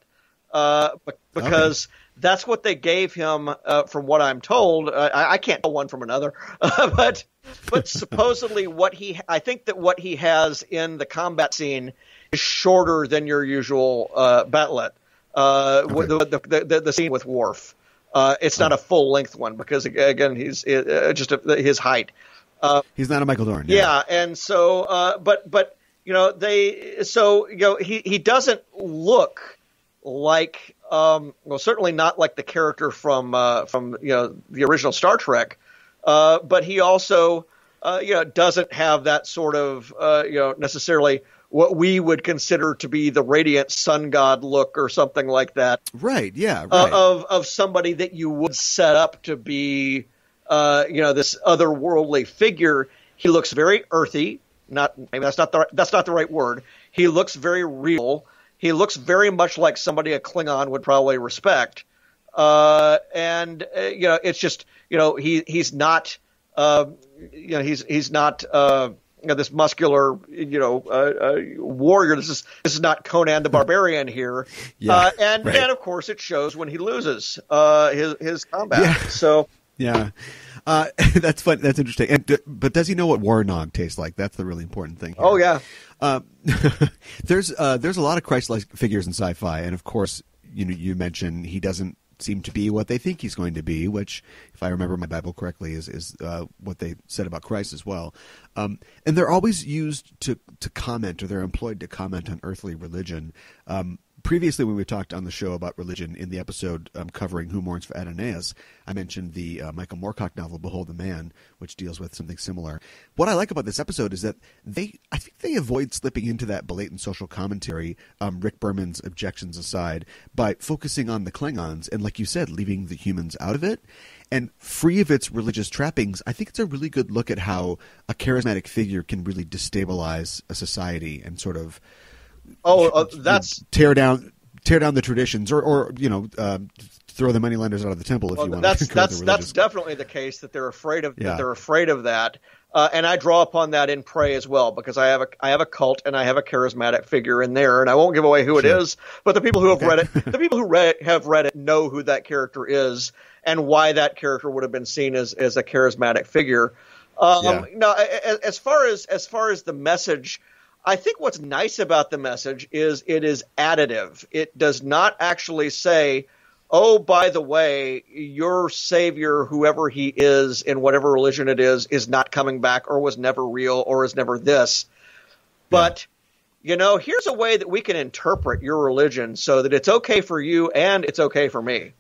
uh, be- because that's what they gave him. Uh, from what I'm told, uh, I, I can't tell one from another, but but supposedly what he I think that what he has in the combat scene is shorter than your usual uh, bat'leth. Uh, with the, the, the the scene with Worf. Uh, it's not a full length one because again he's uh, just a, his height.
He's not a Michael Dorn.
Yeah, and so, uh, but but you know they so you know he he doesn't look like um, well certainly not like the character from uh, from you know the original Star Trek, uh, but he also uh, you know doesn't have that sort of uh, you know necessarily what we would consider to be the radiant sun god look or something like that
Right. Yeah.
uh, of of somebody that you would set up to be, uh, you know, this otherworldly figure. He looks very earthy. Not maybe that's not the that's not the right word. He looks very real. He looks very much like somebody a Klingon would probably respect. Uh, and uh, you know, it's just you know he he's not uh, you know he's he's not. Uh, you know, this muscular, you know, uh, uh, warrior. This is this is not Conan the Barbarian here,
Yeah,
uh, and
right.
and of course it shows when he loses uh, his his combat.
Yeah.
So
yeah. Uh, that's fun. That's interesting. And, but does he know what Warnog tastes like? That's the really important thing. here.
oh yeah,
Um, there's uh, there's a lot of Christ-like figures in sci-fi, and of course, you know, you mentioned he doesn't seem to be what they think he's going to be, which, if I remember my Bible correctly, is is uh, what they said about Christ as well. Um, and they're always used to to comment, or they're employed to comment on earthly religion. Um, previously, when we talked on the show about religion in the episode um, covering Who Mourns for Adonais, I mentioned the uh, Michael Moorcock novel "Behold the Man," which deals with something similar. What I like about this episode is that they, I think, they avoid slipping into that blatant social commentary. Um, Rick Berman's objections aside, by focusing on the Klingons and, like you said, leaving the humans out of it. And free of its religious trappings, I think it's a really good look at how a charismatic figure can really destabilize a society and sort of
oh uh, that's
tear down tear down the traditions or or you know um, throw the moneylenders out of the temple if
well,
you want
that's
to
that's that's definitely the case that they're afraid of.
Yeah.
That they're afraid of that. Uh, and I draw upon that in Prey as well because I have a I have a cult and I have a charismatic figure in there, and I won't give away who it
Sure.
is. But the people who have read it, the people who read have read it know who that character is and why that character would have been seen as as a charismatic figure. Um,
Yeah.
Now, as far as as far as the message, I think what's nice about the message is it is additive. It does not actually say, "Oh, by the way, your savior, whoever he is in whatever religion it is, is not coming back, or was never real, or is never this." But you know, here's a way that we can interpret your religion so that it's okay for you and it's okay for me.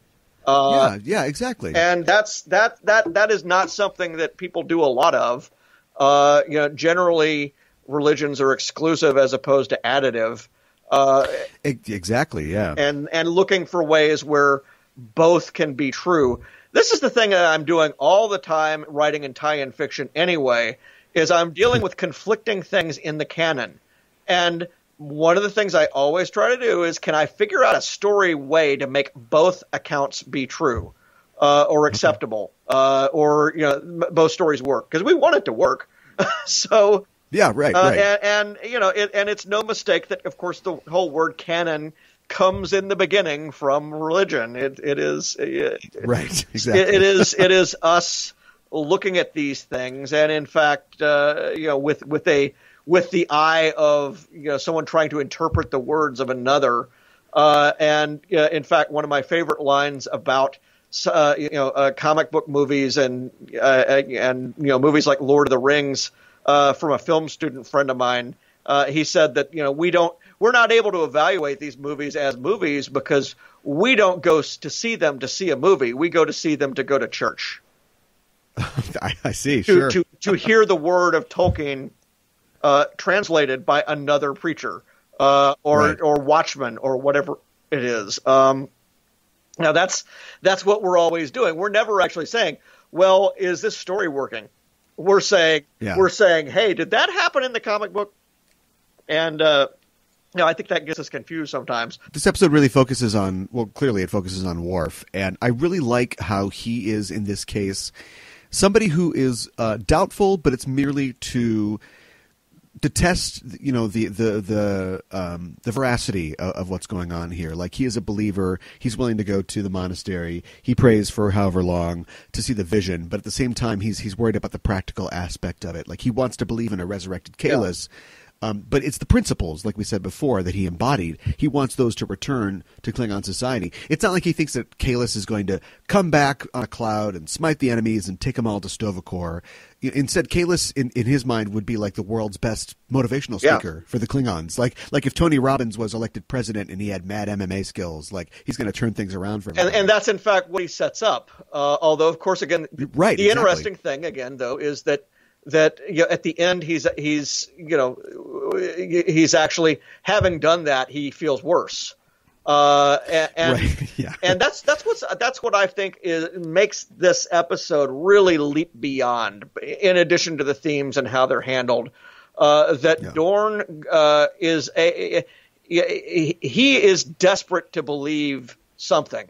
Uh,
yeah, yeah, exactly.
and that's that that that is not something that people do a lot of. Uh, you know, generally religions are exclusive as opposed to additive, uh,
exactly, yeah.
and and looking for ways where both can be true. This is the thing that I'm doing all the time, writing in tie-in fiction. Anyway, is I'm dealing with conflicting things in the canon, and one of the things I always try to do is can I figure out a story way to make both accounts be true uh, or acceptable, uh, or you know m- both stories work because we want it to work. so
yeah, right,
uh,
right.
and, and you know, it, and it's no mistake that, of course, the whole word canon comes in the beginning from religion. It it is it,
right, exactly.
it is it is us looking at these things, and in fact, uh, you know, with with a with the eye of you know someone trying to interpret the words of another. Uh, and uh, in fact, one of my favorite lines about uh, you know uh, comic book movies and uh, and you know movies like Lord of the Rings uh, from a film student friend of mine. Uh, he said that you know we don't we're not able to evaluate these movies as movies because we don't go to see them to see a movie. We go to see them to go to church.
I, I see.
To,
Sure.
to to hear the word of Tolkien uh, translated by another preacher uh, or
Right.
or watchman or whatever it is. Um, now that's that's what we're always doing. We're never actually saying, "Well, is this story working?" We're saying
Yeah.
we're saying, "Hey, did that happen in the comic book?" And uh, you know, I think that gets us confused sometimes.
this episode really focuses on well clearly it focuses on Worf and I really like how he is in this case somebody who is uh, doubtful but it's merely to to test you know the the the um, the veracity of, of what's going on here. Like he is a believer. He's willing to go to the monastery. He prays for however long to see the vision but at the same time he's he's worried about the practical aspect of it. Like he wants to believe in a resurrected Kahless um, but it's the principles, like we said before, that he embodied. He wants those to return to Klingon society. It's not like he thinks that Kahless is going to come back on a cloud and smite the enemies and take them all to Sto-vo-kor. Instead, Kahless, in, in his mind, would be like the world's best motivational
Yeah.
speaker for the Klingons. Like, like if Tony Robbins was elected president and he had mad MMA skills, like he's going to turn things around for him.
and, and that's in fact what he sets up. Uh, although, of course, again,
Right,
The
exactly.
interesting thing, again, though, is that that you know, at the end he's he's you know he's actually having done that he feels worse. Uh, and and,
Right, yeah.
and that's that's what's that's what I think is makes this episode really leap beyond. In addition to the themes and how they're handled, uh, that
Yeah.
Dorn uh, is a, he he is desperate to believe something.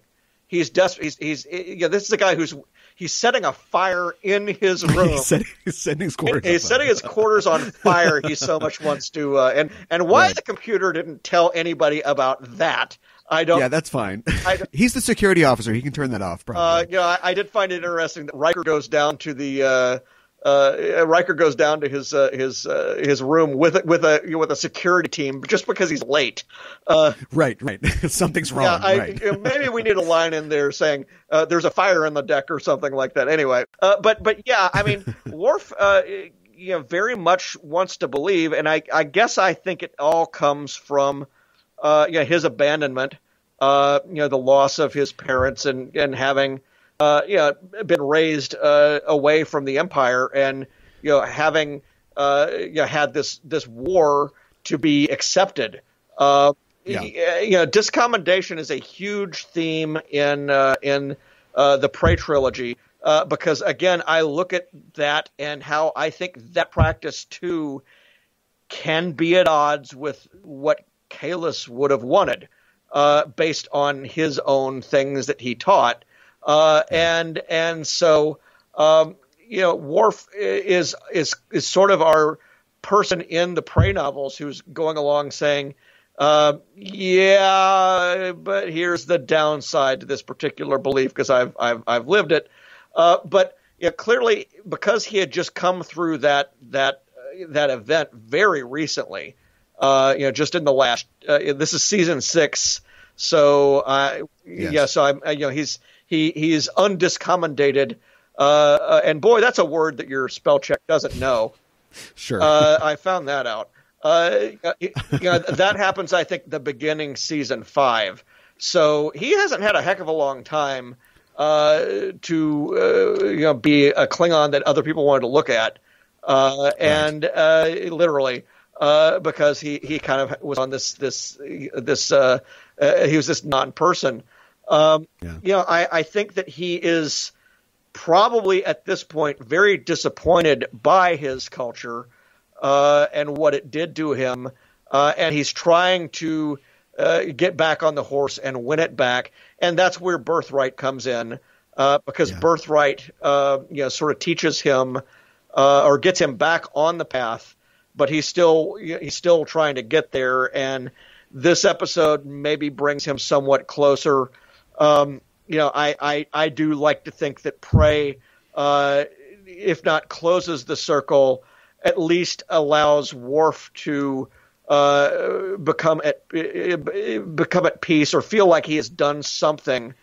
He's desperate. He's, he's yeah. This is a guy who's he's setting a fire in his room.
he's setting, he's setting his quarters.
He's setting his quarters on fire. He so much wants to, uh, and and why
Right.
the computer didn't tell anybody about that, I don't.
Yeah, that's fine.
I-
he's the security officer. He can turn that off.
uh,
Probably.
you know, I, I did find it interesting that Riker goes down to the. Uh, uh, Riker goes down to his uh, his uh, his room with a- with a you know, with a security team just because he's late. Uh,
right, right. Something's wrong.
yeah, I,
right.
maybe we need a line in there saying uh, there's a fire in the deck or something like that. Anyway, uh, but but yeah, I mean, Worf, uh, you know, very much wants to believe, and I I guess I think it all comes from, uh, you know, his abandonment, uh, you know, the loss of his parents and and having, uh, you know, been raised uh, away from the Empire and you know having uh, you know had this this war to be accepted. Uh,
Yeah.
you know, discommendation is a huge theme in uh, in uh, the Prey trilogy uh, because again, I look at that and how I think that practice too can be at odds with what Kahless would have wanted, uh, based on his own things that he taught, uh, and and so um, you know, Worf is is is sort of our person in the Prey novels who's going along saying. Uh, yeah, but here's the downside to this particular belief because I've I've I've lived it. Uh, but yeah, clearly because he had just come through that that uh, that event very recently, uh, you know, just in the last. Uh, this is season six, so uh,
Yes.
yeah, so I'm you know he's he he's undiscommendated, uh, uh, and boy, that's a word that your spell check doesn't know.
sure.
Uh, I found that out. Uh, you know, that happens, I think, the beginning season five. So he hasn't had a heck of a long time uh, to uh, you know be a Klingon that other people wanted to look at, uh, and uh, literally uh, because he, he kind of was on this this this uh, uh, he was this non person. Um,
Yeah.
You know, I, I think that he is probably at this point very disappointed by his culture uh, and what it did to him, uh, and he's trying to uh, get back on the horse and win it back, and that's where birthright comes in, uh, because
Yeah.
birthright, uh, you know, sort of teaches him uh, or gets him back on the path, but he's still he's still trying to get there, and this episode maybe brings him somewhat closer. Um, you know, I, I, I do like to think that Prey, uh, if not closes the circle, at least allows Worf to uh, become at become at peace or feel like he has done something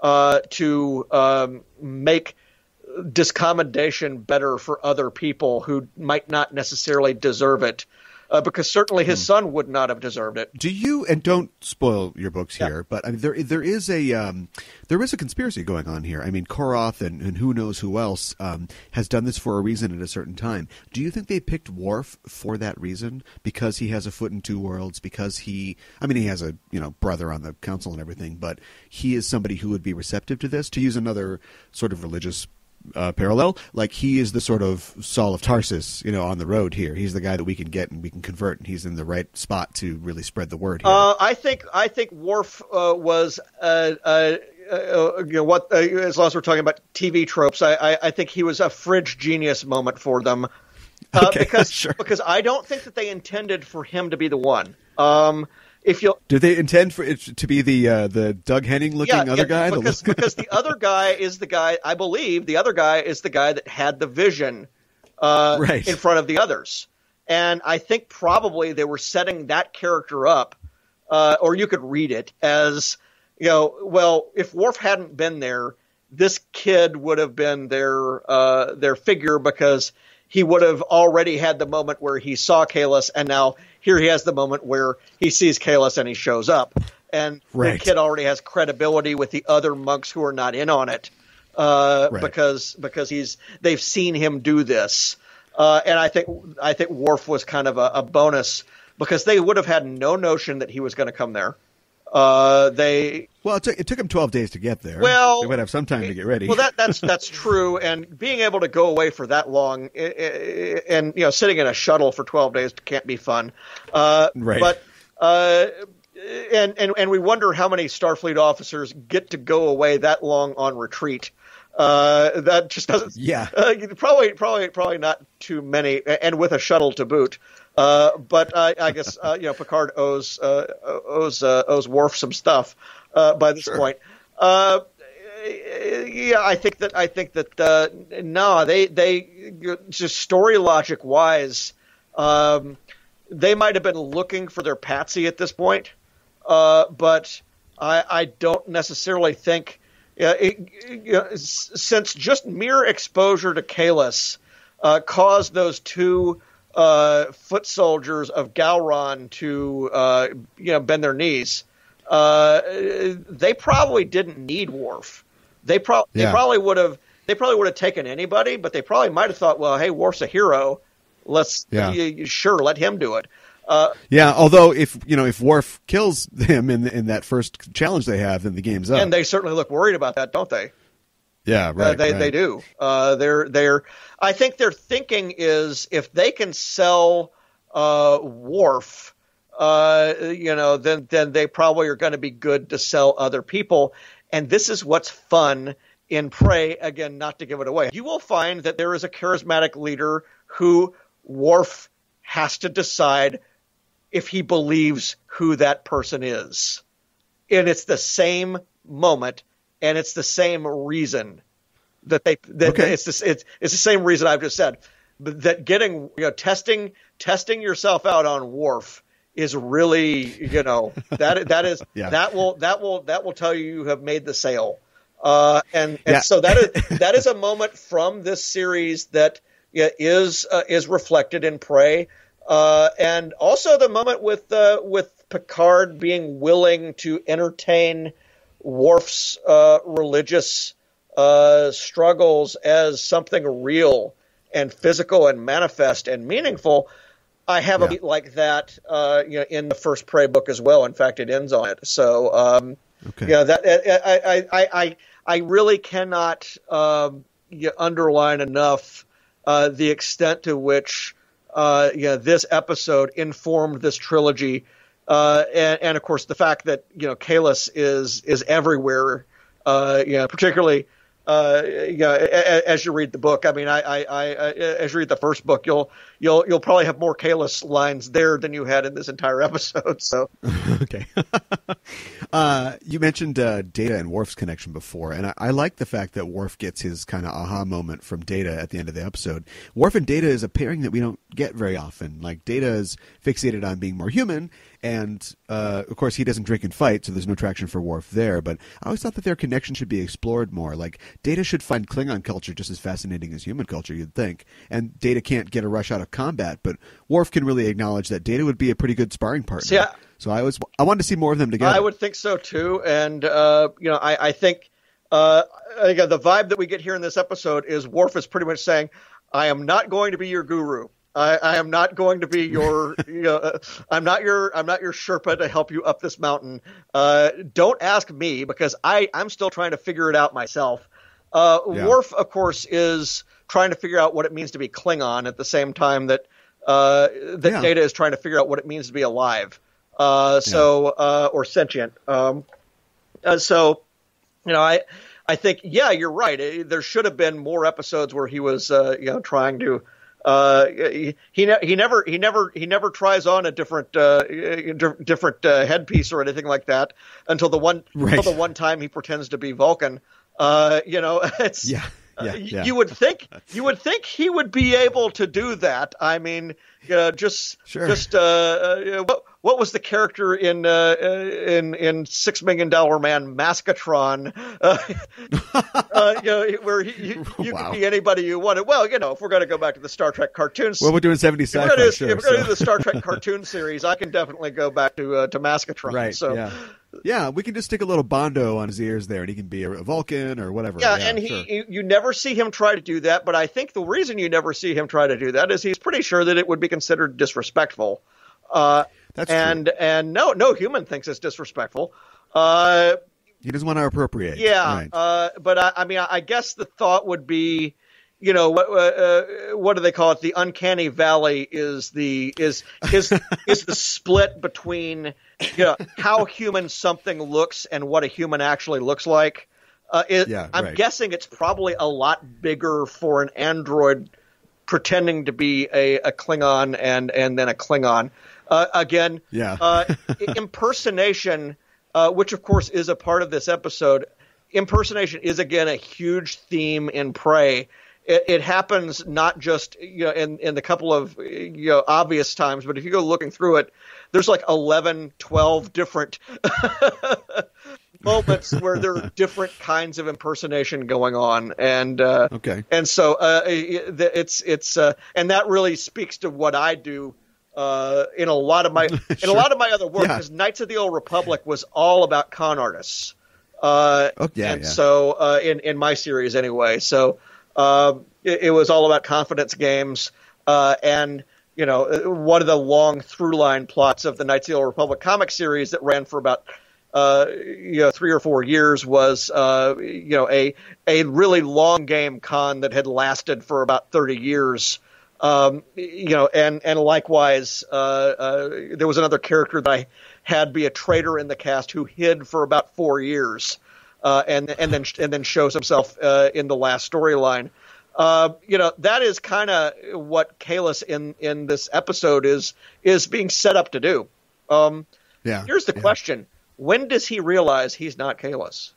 uh, to um, make discommendation better for other people who might not necessarily deserve it. Uh, because certainly his son would not have deserved it.
Do you and don't spoil your books here, but I mean there there is a um, there is a conspiracy going on here. I mean Koroth and, and who knows who else um, has done this for a reason at a certain time. Do you think they picked Worf for that reason because he has a foot in two worlds? Because he, I mean, he has a you know brother on the council and everything, but he is somebody who would be receptive to this. To use another sort of religious uh, parallel. Like he is the sort of Saul of Tarsus, you know, on the road here. He's the guy that we can get and we can convert, and he's in the right spot to really spread the word here.
Uh, I think I think Worf uh, was uh, uh, uh, you know what as long as we're talking about TV tropes, I, I, I think he was a fridge genius moment for them. Uh,
Okay,
because
sure.
because I don't think that they intended for him to be the one. Um, if you
Did they intend for it to be the uh, the Doug Henning looking
yeah,
other
yeah,
guy? The
because
look-
because the other guy is the guy I believe the other guy is the guy that had the vision uh,
Right.
in front of the others, and I think probably they were setting that character up, uh, or you could read it as you know, well, if Worf hadn't been there, this kid would have been their uh, their figure because he would have already had the moment where he saw Kahless, and now here he has the moment where he sees Kahless and he shows up, and
Right.
the kid already has credibility with the other monks who are not in on it uh,
Right.
because because he's they've seen him do this, uh, and I think I think Worf was kind of a, a bonus because they would have had no notion that he was going to come there. Uh, they
well, it took, it took him twelve days to get there.
well,
they would have some time to get ready.
Well, that that's that's true, and being able to go away for that long, and you know, sitting in a shuttle for twelve days can't be fun. Uh,
Right.
But uh, and and and we wonder how many Starfleet officers get to go away that long on retreat. Uh, that just doesn't.
Yeah.
Uh, probably, probably, probably not too many, and with a shuttle to boot. Uh, but I, I guess uh, you know Picard owes uh, owes uh, owes Worf some stuff uh, by this point. Uh, yeah, I think that I think that uh, no, they they just story logic wise, um, they might have been looking for their patsy at this point, uh, but I, I don't necessarily think. It, you know, since just mere exposure to Kahless uh, caused those two uh, foot soldiers of Gowron to uh, you know bend their knees, uh, they probably didn't need Worf. They, pro-
Yeah.
they probably would have they probably would have taken anybody, but they probably might have thought, well, hey, Worf's a hero. Let's
Yeah.
y- sure let him do it. Uh,
yeah, although if you know if Worf kills him in in that first challenge they have, then the game's up.
and they certainly look worried about that, don't they?
yeah, right.
uh, they
right.
they do. Uh, they're they're. I think their thinking is if they can sell uh, Worf, uh, you know, then then they probably are going to be good to sell other people. And this is what's fun in Prey. Again, not to give it away, you will find that there is a charismatic leader who Worf has to decide if he believes who that person is and it's the same moment and it's the same reason that they that
Okay.
it's this it's it's the same reason I've just said that getting you know testing testing yourself out on Worf is really you know that that is
Yeah.
that will that will that will tell you you have made the sale uh, and and
Yeah.
so that is that is a moment from this series that yeah, is uh, is reflected in Prey, uh, and also the moment with uh, with Picard being willing to entertain Worf's uh, religious uh, struggles as something real and physical and manifest and meaningful. I have a beat like that, uh, you know, in the first Prey book as well. In fact, it ends on it. So, um,
Okay.
yeah, that I, I, I, I, I really cannot um, you underline enough uh, the extent to which uh, you know, this episode informed this trilogy, uh, and, and of course the fact that you know Kahless is is everywhere. Uh, you know, particularly uh, you know, as you read the book. I mean, I, I, I, I as you read the first book, you'll you'll you'll probably have more Kahless lines there than you had in this entire episode. So
okay. uh, you mentioned uh, Data and Worf's connection before, and I, I like the fact that Worf gets his kind of aha moment from Data at the end of the episode. Worf and Data is a pairing that we don't get very often. Like Data is fixated on being more human, and uh, of course he doesn't drink and fight, so there's no traction for Worf there. But I always thought that their connection should be explored more. Like Data should find Klingon culture just as fascinating as human culture, you'd think. And Data can't get a rush out of combat, but Worf can really acknowledge that Data would be a pretty good sparring partner.
See, I-
so I was I wanted to see more of them together.
I would think so too, and uh, you know, I, I think uh, again the vibe that we get here in this episode is Worf is pretty much saying, "I am not going to be your guru. I, I am not going to be your, you know, uh, I'm not your, I'm not your Sherpa to help you up this mountain. Uh, don't ask me because I, I'm still trying to figure it out myself." Uh,
Yeah.
Worf, of course, is trying to figure out what it means to be Klingon at the same time that uh, that
Yeah.
Data is trying to figure out what it means to be alive. Uh, so uh, or sentient. Um, uh, so you know, I I think yeah, you're right. There should have been more episodes where he was uh, you know trying to. Uh, he he ne- he never he never he never tries on a different uh, di- different uh, headpiece or anything like that until the one
Right.
until the one time he pretends to be Vulcan. Uh, you know, it's
Yeah, yeah,
uh,
yeah.
You would think you would think he would be able to do that. I mean, know, just
Sure.
just uh, uh, what what was the character in uh, uh, in in Six Million Dollar Man Maskatron? Uh, uh, you know, where he, you, you
Wow.
could be anybody you wanted. Well, you know, if we're going to go back to the Star Trek cartoons.
well, we're doing 70s
if we're going to
sure.
if we're going to
so-
do the Star Trek cartoon series, I can definitely go back to uh, to Maskatron.
right,
So
yeah. Yeah, we can just stick a little Bondo on his ears there, and he can be a Vulcan or whatever.
Yeah, and he
sure.
you, never see him try to do that, but I think the reason you never see him try to do that is he's pretty sure that it would be considered disrespectful. Uh,
That's true.
and and no no human thinks it's disrespectful. Uh,
he doesn't want to appropriate.
yeah,
right.
uh, but I, I mean I guess the thought would be, you know, what uh, uh, what do they call it? The uncanny valley is the is is is the split between you know how human something looks and what a human actually looks like. Uh, it,
Yeah,
I'm
right.
guessing it's probably a lot bigger for an android pretending to be a, a Klingon and and then a Klingon. Uh, again,
Yeah.
uh, impersonation, uh, which of course is a part of this episode. Impersonation is again a huge theme in Prey. It, it happens not just you know in in the couple of you know obvious times, but if you go looking through it, there's like 11, 12 different moments where there are different kinds of impersonation going on, and uh,
Okay.
and so uh, it- it's it's uh, and that really speaks to what I do uh, in a lot of my in a lot of my other work
Yeah.
because Knights of the Old Republic was all about con artists. Uh,
Oh, yeah,
and
yeah.
so uh, in in my series anyway, so um, it, it was all about confidence games uh, and. You know, one of the long through line plots of the Knights of the Old Republic comic series that ran for about uh, you know three or four years was uh, you know a a really long game con that had lasted for about thirty years. Um, you know, and and likewise, uh, uh, there was another character that I had be a traitor in the cast who hid for about four years, and and then and then shows himself uh, in the last storyline. Uh, you know, that is kind of what Kahless in in this episode is is being set up to do. Um,
yeah.
Here's the
yeah.
question: When does he realize he's not Kahless?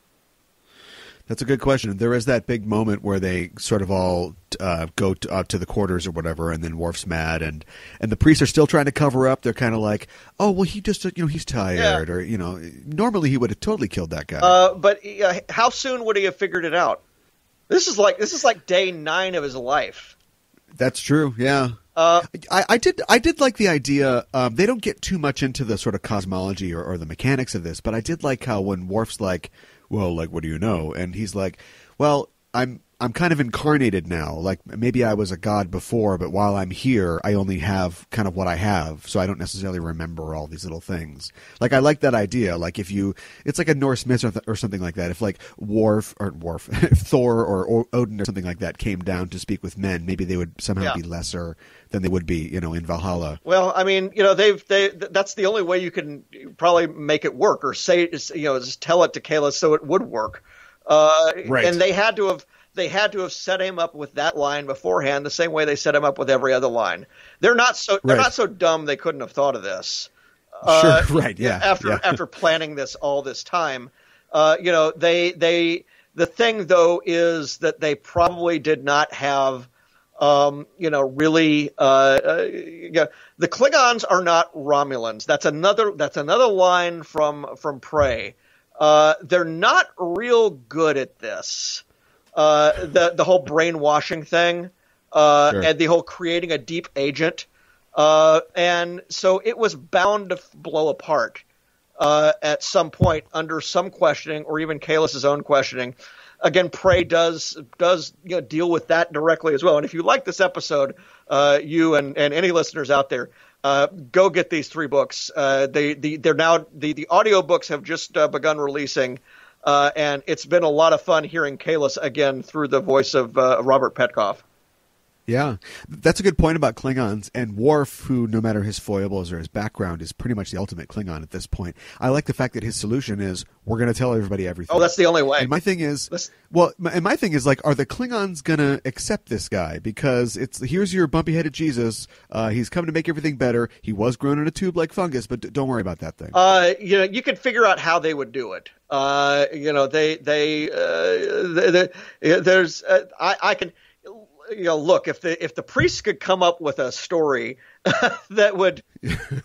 That's a good question. There is that big moment where they sort of all uh, go to, up to the quarters or whatever, and then Worf's mad, and and the priests are still trying to cover up. They're kind of like, "Oh, well, he just, you know, he's tired,"
Yeah.
or you know, normally he would have totally killed that guy.
Uh, but uh, how soon would he have figured it out? This is like this is like day nine of his life.
That's true. Yeah.
Uh,
I, I did. I did like the idea. Um, they don't get too much into the sort of cosmology or, or the mechanics of this, but I did like how when Worf's like, "Well, like, what do you know?" and he's like, "Well, I'm I'm kind of incarnated now. Like maybe I was a god before, but while I'm here, I only have kind of what I have, so I don't necessarily remember all these little things. Like I like that idea. Like if you, it's like a Norse myth or, th- or something like that. If like Worf or Worf, Thor or, or Odin or something like that came down to speak with men, maybe they would somehow
Yeah.
be lesser than they would be, you know, in Valhalla.
well, I mean, you know, they've they that's the only way you can probably make it work, or say you know, just tell it to Kayla so it would work. Uh,
Right.
And they had to have they had to have set him up with that line beforehand, the same way they set him up with every other line. They're not so they're
Right.
not so dumb they couldn't have thought of this.
Sure, right, yeah,
After
yeah.
after planning this all this time, uh, you know, they they the thing though is that they probably did not have, um, you know, really. Uh, uh, you know, the Klingons are not Romulans. That's another that's another line from from Prey. Uh, they're not real good at this. Uh, the the whole brainwashing thing, uh,
Sure.
and the whole creating a deep agent. Uh, and so it was bound to blow apart uh, at some point under some questioning or even Kahless's own questioning. Again, Prey does does you know, deal with that directly as well. And if you like this episode, uh, you and, and any listeners out there, uh, go get these three books. Uh, they the, they're now the the audio books have just uh, begun releasing, uh, and it's been a lot of fun hearing Kahless again through the voice of uh, Robert Petkoff.
Yeah, that's a good point about Klingons and Worf, who, no matter his foibles or his background, is pretty much the ultimate Klingon at this point. I like the fact that his solution is we're going to tell everybody everything.
Oh, that's the only way.
And my thing is,
Let's-
well, my, and my thing is like, are the Klingons gonna accept this guy? Because it's here's your bumpy-headed Jesus. Uh, he's come to make everything better. He was grown in a tube like fungus, but d- don't worry about that thing.
Uh, you know, you could figure out how they would do it. Uh, you know, they they, uh, they, they there's uh, I I can you know look if the if the priests could come up with a story that would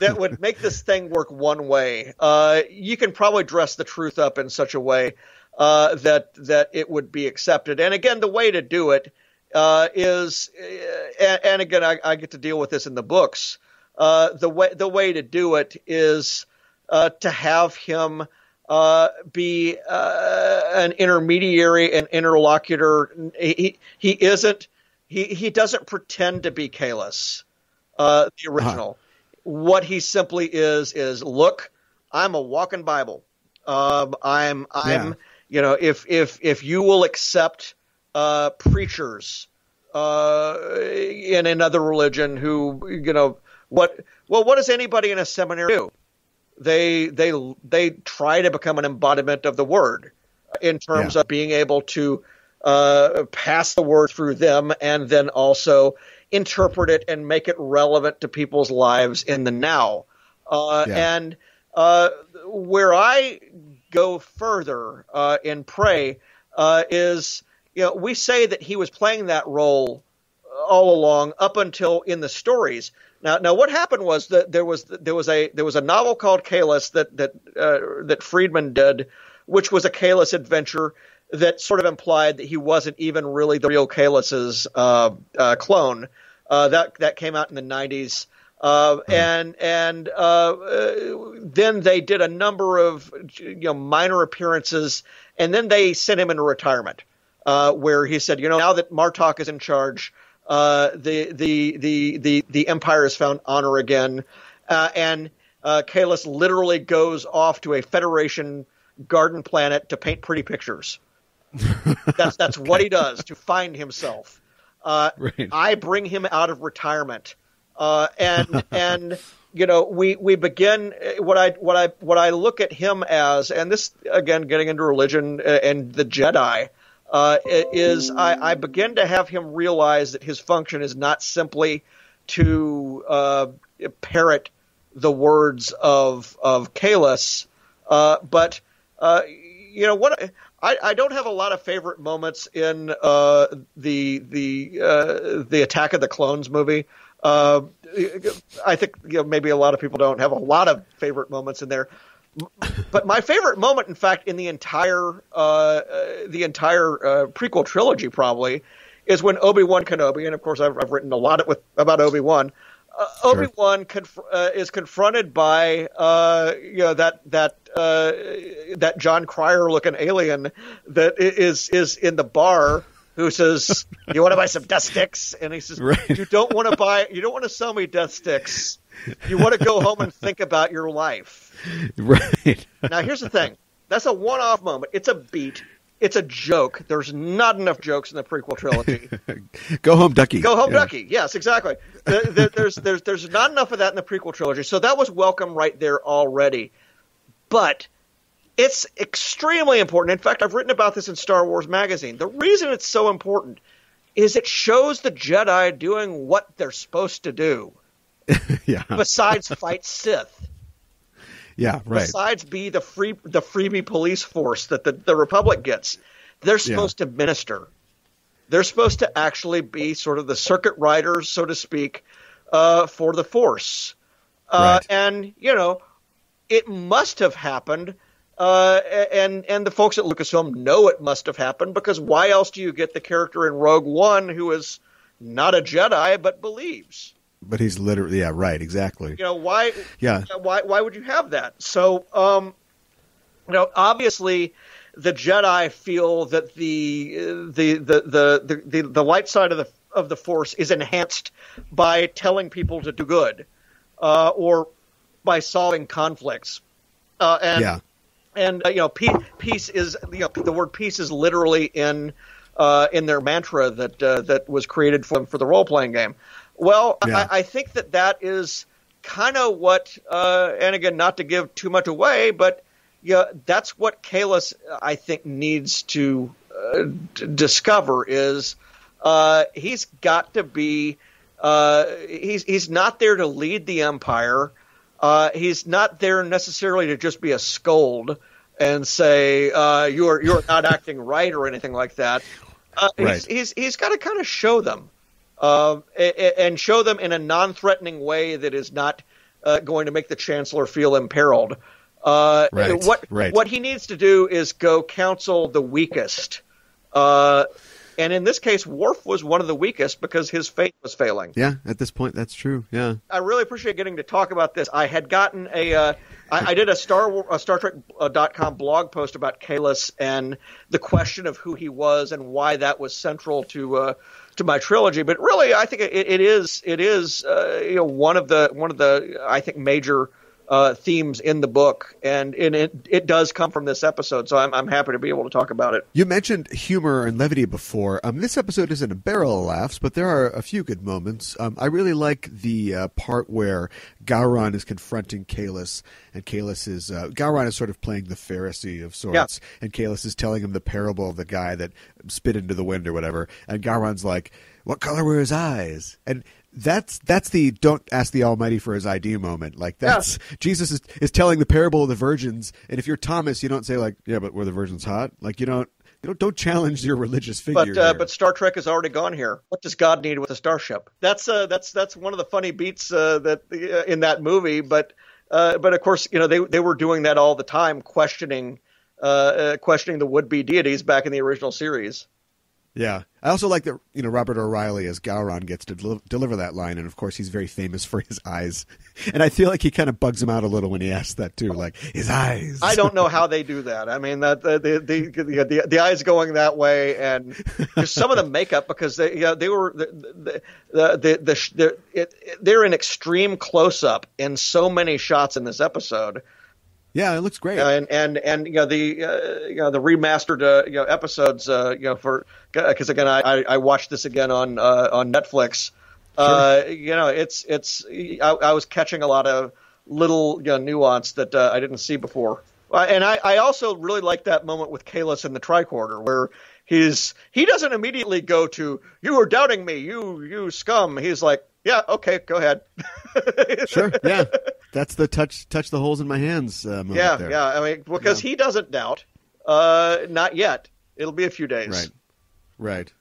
that would make this thing work one way, uh, you can probably dress the truth up in such a way uh, that that it would be accepted. And again, the way to do it uh, is, uh, and, and again, I, I get to deal with this in the books. Uh, the way the way to do it is uh, to have him uh, be uh, an intermediary and interlocutor. He he isn't he he doesn't pretend to be Kahless, uh, the original. What he simply is is look, I'm a walking Bible. Um, I'm I'm
Yeah.
you know if if if you will accept uh, preachers uh, in another religion who you know what well what does anybody in a seminary do? They they they try to become an embodiment of the word in terms
Yeah.
of being able to uh, pass the word through them and then also interpret it and make it relevant to people's lives in the now. Uh,
Yeah.
And uh, where I go further uh, in Prey uh, is, you know, we say that he was playing that role all along up until in the stories. Now, now what happened was that there was there was a there was a novel called Kahless that that uh, that Friedman did, which was a Kahless adventure that sort of implied that he wasn't even really the real Kahless's uh, uh, clone. Uh, that that came out in the '90s. Uh, and and uh, uh, then they did a number of you know minor appearances, and then they sent him into retirement, uh, where he said, you know, now that Martok is in charge, uh, the the the the the empire has found honor again, uh, and uh, Kahless literally goes off to a Federation garden planet to paint pretty pictures. That's that's what he does to find himself. Uh,
Right.
I bring him out of retirement, uh, and and you know we we begin what I what I what I look at him as, and this again getting into religion uh, and the Jedi. Uh, is I, I begin to have him realize that his function is not simply to uh, parrot the words of of Kahless, uh, but uh, you know what I, I don't have a lot of favorite moments in uh, the the uh, the Attack of the Clones movie. Uh, I think you know, maybe a lot of people don't have a lot of favorite moments in there. But my favorite moment, in fact, in the entire uh, uh, the entire uh, prequel trilogy, probably, is when Obi Wan Kenobi, and of course I've, I've written a lot with about Obi Wan. Uh, Obi Wan conf- uh, is confronted by uh, you know that that uh, that Jon Cryer looking alien that is is is in the bar who says, "You want to buy some death sticks?" And he says,
Right.
"You don't want to buy. You don't want to sell me death sticks. You want to go home and think about your life."
right.
Now, here's the thing. That's a one-off moment. It's a beat. It's a joke. There's not enough jokes in the prequel trilogy.
Go home, Ducky.
Go home,
Yeah.
Ducky. Yes, exactly. There- there- there's there's there's not enough of that in the prequel trilogy, so that was welcome right there already. But it's extremely important. In fact, I've written about this in Star Wars Magazine. The reason it's so important is it shows the Jedi doing what they're supposed to do,
yeah,
besides fight Sith.
Yeah, right.
Besides be the free the freebie police force that the, the Republic gets. They're supposed to minister. They're supposed to actually be sort of the circuit riders, so to speak, uh, for the Force. Uh,
Right.
And you know, it must have happened. Uh, and and the folks at Lucasfilm know it must have happened because why else do you get the character in Rogue One who is not a Jedi but believes?
But he's literally yeah, right, exactly.
You know why?
Yeah.
Why why would you have that? So um, you know, obviously, the Jedi feel that the the the the the, the, the light side of the of the Force is enhanced by telling people to do good, uh, or by solving conflicts. Uh, and
Yeah.
and uh, you know, peace, peace is you know the word peace is literally in uh, in their mantra that uh, that was created for them for the role playing game. Well,
Yeah.
I, I think that that is kind of what, uh, and again, not to give too much away, but yeah, that's what Kahless I think needs to uh, d- discover is uh, he's got to be uh, he's he's not there to lead the empire. Uh, he's not there necessarily to just be a scold and say uh, you're you're not acting right or anything like that. Uh,
Right.
He's he's, he's got to kind of show them uh, a- and show them in a non-threatening way that is not uh, going to make the chancellor feel imperiled. Uh,
Right,
What
right.
what he needs to do is go counsel the weakest. Uh, and in this case, Worf was one of the weakest because his faith was failing.
Yeah, at this point that's true. Yeah.
I really appreciate getting to talk about this. I had gotten a, uh, I, I did a Star a Star Trek uh, dot com blog post about Kahless and the question of who he was and why that was central to uh, to my trilogy. But really, I think it, it is it is uh, you know one of the one of the I think major. Uh, themes in the book, and, and it it does come from this episode, so I'm I'm happy to be able to talk about it.
You mentioned humor and levity before. Um, this episode isn't a barrel of laughs, but there are a few good moments. Um, I really like the uh, part where Gowron is confronting Kahless, and Kahless is uh, Gowron is sort of playing the Pharisee of sorts, and Kahless is telling him the parable of the guy that spit into the wind or whatever, and Gowron's like, "What color were his eyes?" and that's that's the don't ask the Almighty for his ID moment. Like that's Jesus is, is telling the parable of the virgins, and if you're Thomas, you don't say like, "Yeah, but were the virgins hot?" Like you don't you don't don't challenge your religious figure.
But uh, but Star Trek has already gone here. What does God need with a starship? That's uh, that's that's one of the funny beats uh, that uh, in that movie. But uh, but of course, you know they they were doing that all the time, questioning uh, uh, questioning the would be deities back in the original series.
Yeah, I also like that you know Robert O'Reilly as Gowron gets to del- deliver that line, and of course he's very famous for his eyes, and I feel like he kind of bugs him out a little when he asks that too, like his eyes.
I don't know how they do that. I mean, that the the the, the, the, eyes going that way, and some of the makeup because they yeah they were the the the, the, the it, they're in extreme close up in so many shots in this episode.
Yeah, it looks great.
and and and you know the uh, you know the remastered uh, you know episodes uh, you know for because again I, I I watched this again on uh, on Netflix. Uh, you know it's it's I, I was catching a lot of little you know, nuance that uh, I didn't see before. Uh, and I, I also really like that moment with Kahless in the tricorder where he's he doesn't immediately go to you were doubting me you you scum he's like yeah okay go ahead
sure, yeah, that's the touch touch the holes in my hands. Uh, moment
Yeah,
there.
yeah. I mean, because he doesn't doubt. Uh, not yet. It'll be a few days.
Right. Right.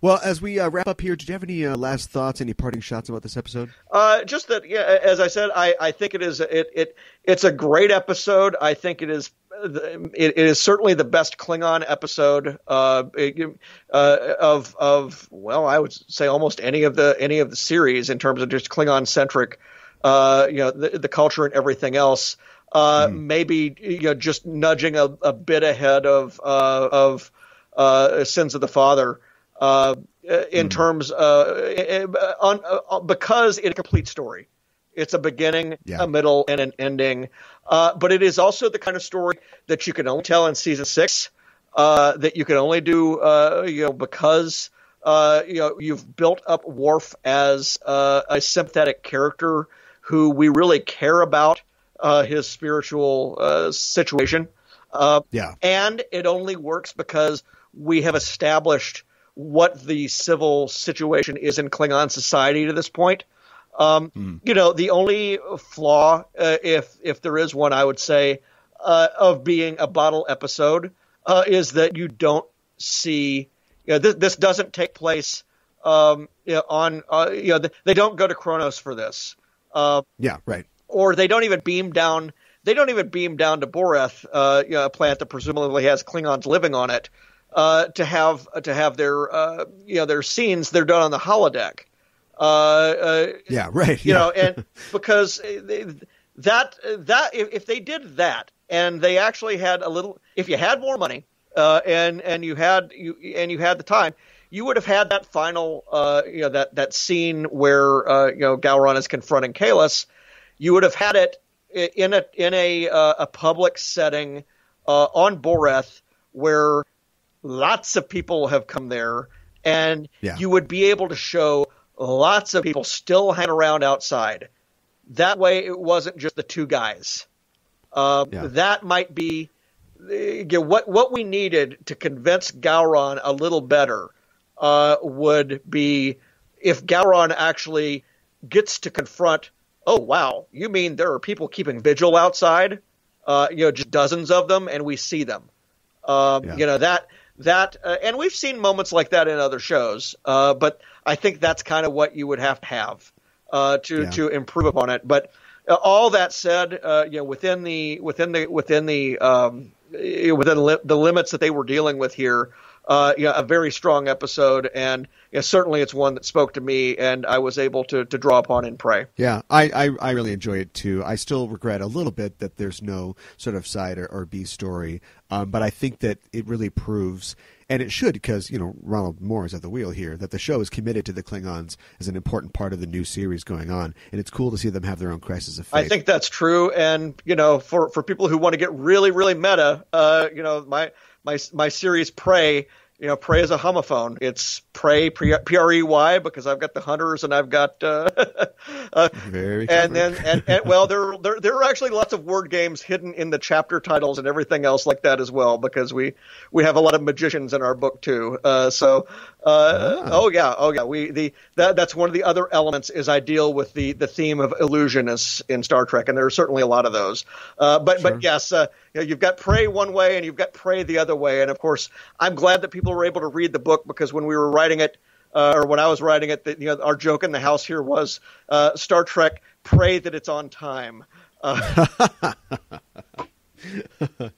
Well, as we uh, wrap up here, did you have any uh, last thoughts, any parting shots about this episode?
Uh, just that, yeah. As I said, I, I think it is it, it it's a great episode. I think it is it, it is certainly the best Klingon episode uh, uh, of of well, I would say almost any of the any of the series in terms of just Klingon centric. Uh, you know, the, the culture and everything else. Uh, Maybe you know, just nudging a, a bit ahead of uh, of uh, Sins of the Father. Uh, in terms uh, on, uh, because it's a complete story. It's a beginning,
Yeah.
a middle, and an ending. Uh, but it is also the kind of story that you can only tell in season six. Uh, that you can only do, uh, you know, because uh, you know you've built up Worf as uh, a sympathetic character who we really care about uh, his spiritual uh, situation. Uh,
Yeah.
and it only works because we have established what the civil situation is in Klingon society to this point. Um, You know, the only flaw, uh, if if there is one, I would say, uh, of being a bottle episode, uh, is that you don't see. You know, this, this doesn't take place um, you know, on. Uh, you know, they don't go to Kronos for this. Uh,
Yeah, right.
or they don't even beam down. They don't even beam down to Boreth, uh, you know, a planet that presumably has Klingons living on it, uh, to have to have their uh, you know their scenes. They're done on the holodeck. Uh, uh,
Yeah, right.
you
yeah.
know, and because they, that that if, if they did that and they actually had a little, if you had more money uh, and and you had you and you had the time, you would have had that final, uh, you know, that that scene where uh, you know Gowron is confronting Kahless. You would have had it in a in a uh, a public setting uh, on Boreth where lots of people have come there, and
Yeah.
you would be able to show lots of people still hang around outside. That way, it wasn't just the two guys. Uh,
Yeah.
That might be uh, you know, what what we needed to convince Gowron a little better uh, would be if Gowron actually gets to confront. Oh wow, you mean there are people keeping vigil outside? Uh, you know, just dozens of them, and we see them. Um,
Yeah.
You know that that, uh, and we've seen moments like that in other shows. Uh, but I think that's kind of what you would have to have uh, to
Yeah.
to improve upon it. But uh, all that said, uh, you know, within the within the within the um, within li- the limits that they were dealing with here, uh, yeah, a very strong episode, and know, certainly it's one that spoke to me, and I was able to to draw upon and pray.
Yeah, I, I, I really enjoy it too. I still regret a little bit that there's no sort of side or, or B story, um, but I think that it really proves, and it should, because you know Ronald Moore is at the wheel here, that the show is committed to the Klingons as an important part of the new series going on, and it's cool to see them have their own crisis of faith.
I think that's true, and you know, for for people who want to get really really meta, uh, you know, my my my series Prey, you know, Prey is a homophone. It's Prey P R E Y because I've got the hunters and I've got uh, uh,
Very
and
clever.
then and, and well, there, there there are actually lots of word games hidden in the chapter titles and everything else like that as well because we we have a lot of magicians in our book too. Uh, so uh, oh yeah, oh yeah, we the that that's one of the other elements is I deal with the the theme of illusionists in Star Trek, and there are certainly a lot of those. Uh, but but yes, uh, you know, you've got Prey one way and you've got Prey the other way, and of course, I'm glad that people were able to read the book because when we were writing it. Uh, or when I was writing it, that you know, our joke in the house here was uh, Star Trek. Pray that it's on time. Uh,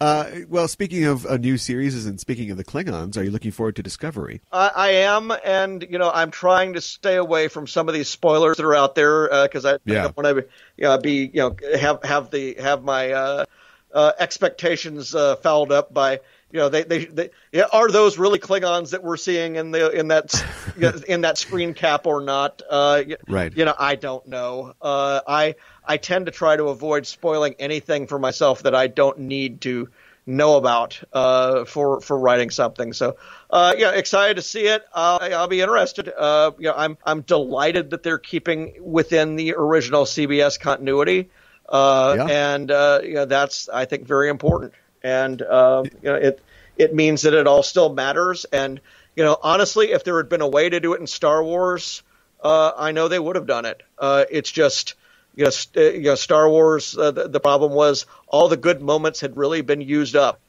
Uh, well, speaking of uh, new series and speaking of the Klingons, are you looking forward to Discovery?
I, I am, and you know, I'm trying to stay away from some of these spoilers that are out there because I,
Yeah.
I don't want to, you know, be, you know, have have the have my uh, uh, expectations uh, fouled up by, you know, they they, they are those really Klingons that we're seeing in the in that in that screen cap or not? Uh,
Right.
You know, I don't know. Uh, I I tend to try to avoid spoiling anything for myself that I don't need to know about uh, for for writing something. So, uh, yeah, excited to see it. Uh, I'll be interested. Uh, you know, I'm I'm delighted that they're keeping within the original CBS continuity, uh,
Yeah.
and uh, you know, that's I think very important. And uh, you know, it it means that it all still matters. And you know, honestly, if there had been a way to do it in Star Wars, uh, I know they would have done it. Uh, it's just you know, st- uh, you know Star Wars. Uh, the, the problem was all the good moments had really been used up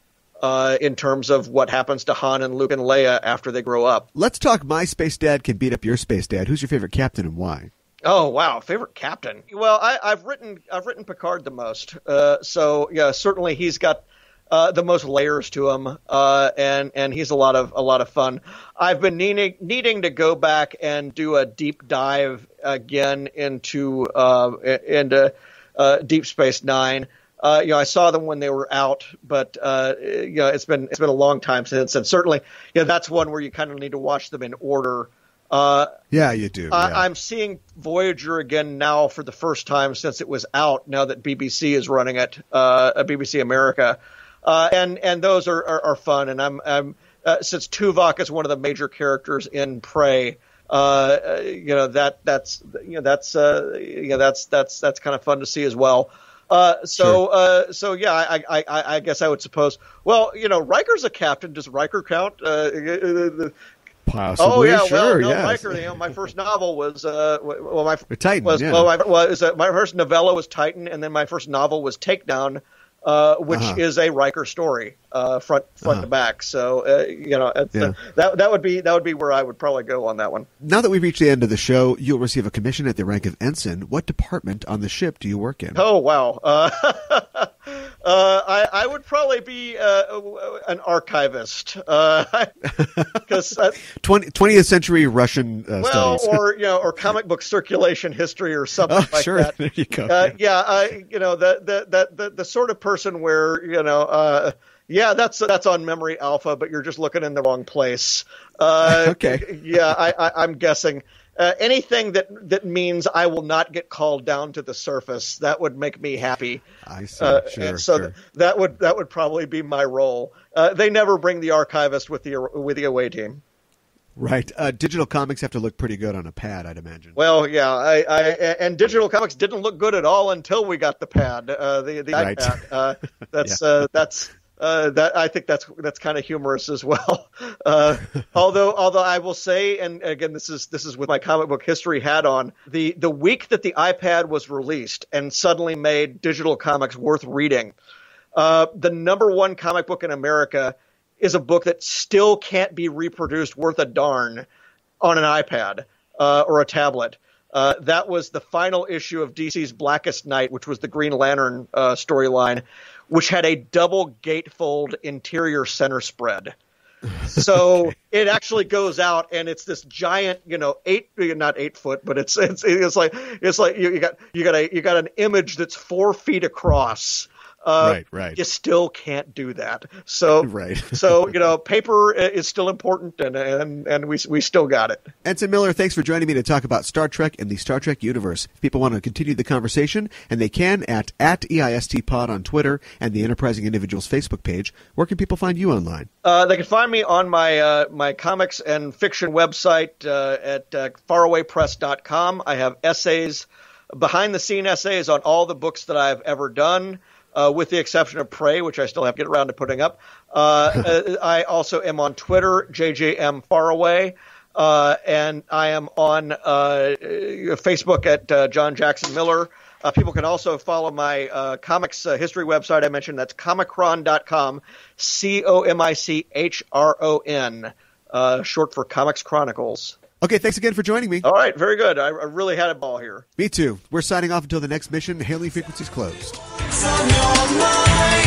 uh, in terms of what happens to Han and Luke and Leia after they grow up.
Let's talk. My space dad can beat up your space dad. Who's your favorite captain and why?
Oh wow, favorite captain. Well, I, I've written I've written Picard the most, uh, so yeah, certainly he's got uh, the most layers to him, uh, and and he's a lot of a lot of fun. I've been needing needing to go back and do a deep dive again into uh, into uh, Deep Space Nine. Uh, you know, I saw them when they were out, but uh, you know, it's been it's been a long time since, and certainly, you know, that's one where you kind of need to watch them in order. Uh,
Yeah, you do.
I,
yeah.
I'm seeing Voyager again now for the first time since it was out. Now that BBC is running it, uh, BBC America, uh, and and those are, are, are fun. And I'm, I'm uh, since Tuvok is one of the major characters in Prey. Uh, uh, you know that that's you know that's uh, you know that's that's that's kind of fun to see as well. Uh, so, uh, so yeah, I, I, I, guess I would suppose. Well, you know, Riker's a captain. Does Riker count?
Possibly,
oh yeah,
sure,
well, no,
yes.
Riker. You know, my first novel was uh, well, my
Titan,
was
yeah.
well, my, was uh, my first novella was Titan, and then my first novel was Takedown, uh, which
Uh-huh.
is a Riker story, uh, front front
Uh-huh.
to back. So uh, you know,
Yeah.
that that would be that would be where I would probably go on that one.
Now that we've reached the end of the show, you'll receive a commission at the rank of ensign. What department on the ship do you work in?
Oh wow. Uh, I, I would probably be uh, an archivist because uh,
20, 20th century Russian uh,
well,
studies.
or you know, or comic book circulation history or something
oh,
like
sure.
that.
There you go.
Uh, yeah, uh, you know the, the the the the sort of person where you know, uh, yeah, that's that's on Memory Alpha, but you're just looking in the wrong place. Uh,
Okay.
Yeah, I, I, I'm guessing. Uh, anything that that means I will not get called down to the surface that would make me happy.
I see.
Uh,
sure,
so
sure.
th- that would that would probably be my role. Uh, they never bring the archivist with the with the away team.
Right. Uh, digital comics have to look pretty good on a pad, I'd imagine.
Well, yeah, I, I and digital comics didn't look good at all until we got the pad, uh, the the
Right.
iPad. Uh, that's uh, that's uh, that I think that's that's kind of humorous as well. Uh, although although I will say, and again, this is this is with my comic book history hat on. The the week that the iPad was released and suddenly made digital comics worth reading, uh, the number one comic book in America is a book that still can't be reproduced worth a darn on an iPad uh, or a tablet. Uh, that was the final issue of DC's Blackest Night, which was the Green Lantern uh, storyline, which had a double gatefold interior center spread. So it actually goes out, and it's this giant, you know, eight not eight foot, but it's it's it's like it's like you, you got you got a you got an image that's four feet across. Uh,
Right, right.
You still can't do that. So
Right.
so you know, paper is still important, and and and we we still got it.
Ensign Miller, thanks for joining me to talk about Star Trek and the Star Trek universe. If people want to continue the conversation, and they can at, at EISTPod on Twitter and the Enterprising Individuals Facebook page, where can people find you online?
Uh, they can find me on my uh, my comics and fiction website uh, at uh, farawaypress.com. I have essays, behind the scene essays on all the books that I've ever done, uh, with the exception of Prey, which I still have to get around to putting up. Uh, uh, I also am on Twitter, JJM Faraway. Uh, and I am on uh, Facebook at uh, John Jackson Miller. Uh, people can also follow my uh, comics uh, history website I mentioned. That's comichron.com, C O M I C H R O N, uh, short for Comics Chronicles.
Okay, thanks again for joining me.
All right, very good. I, I really had a ball here.
Me too. We're signing off until the next mission. Hailing frequencies closed
on your mind.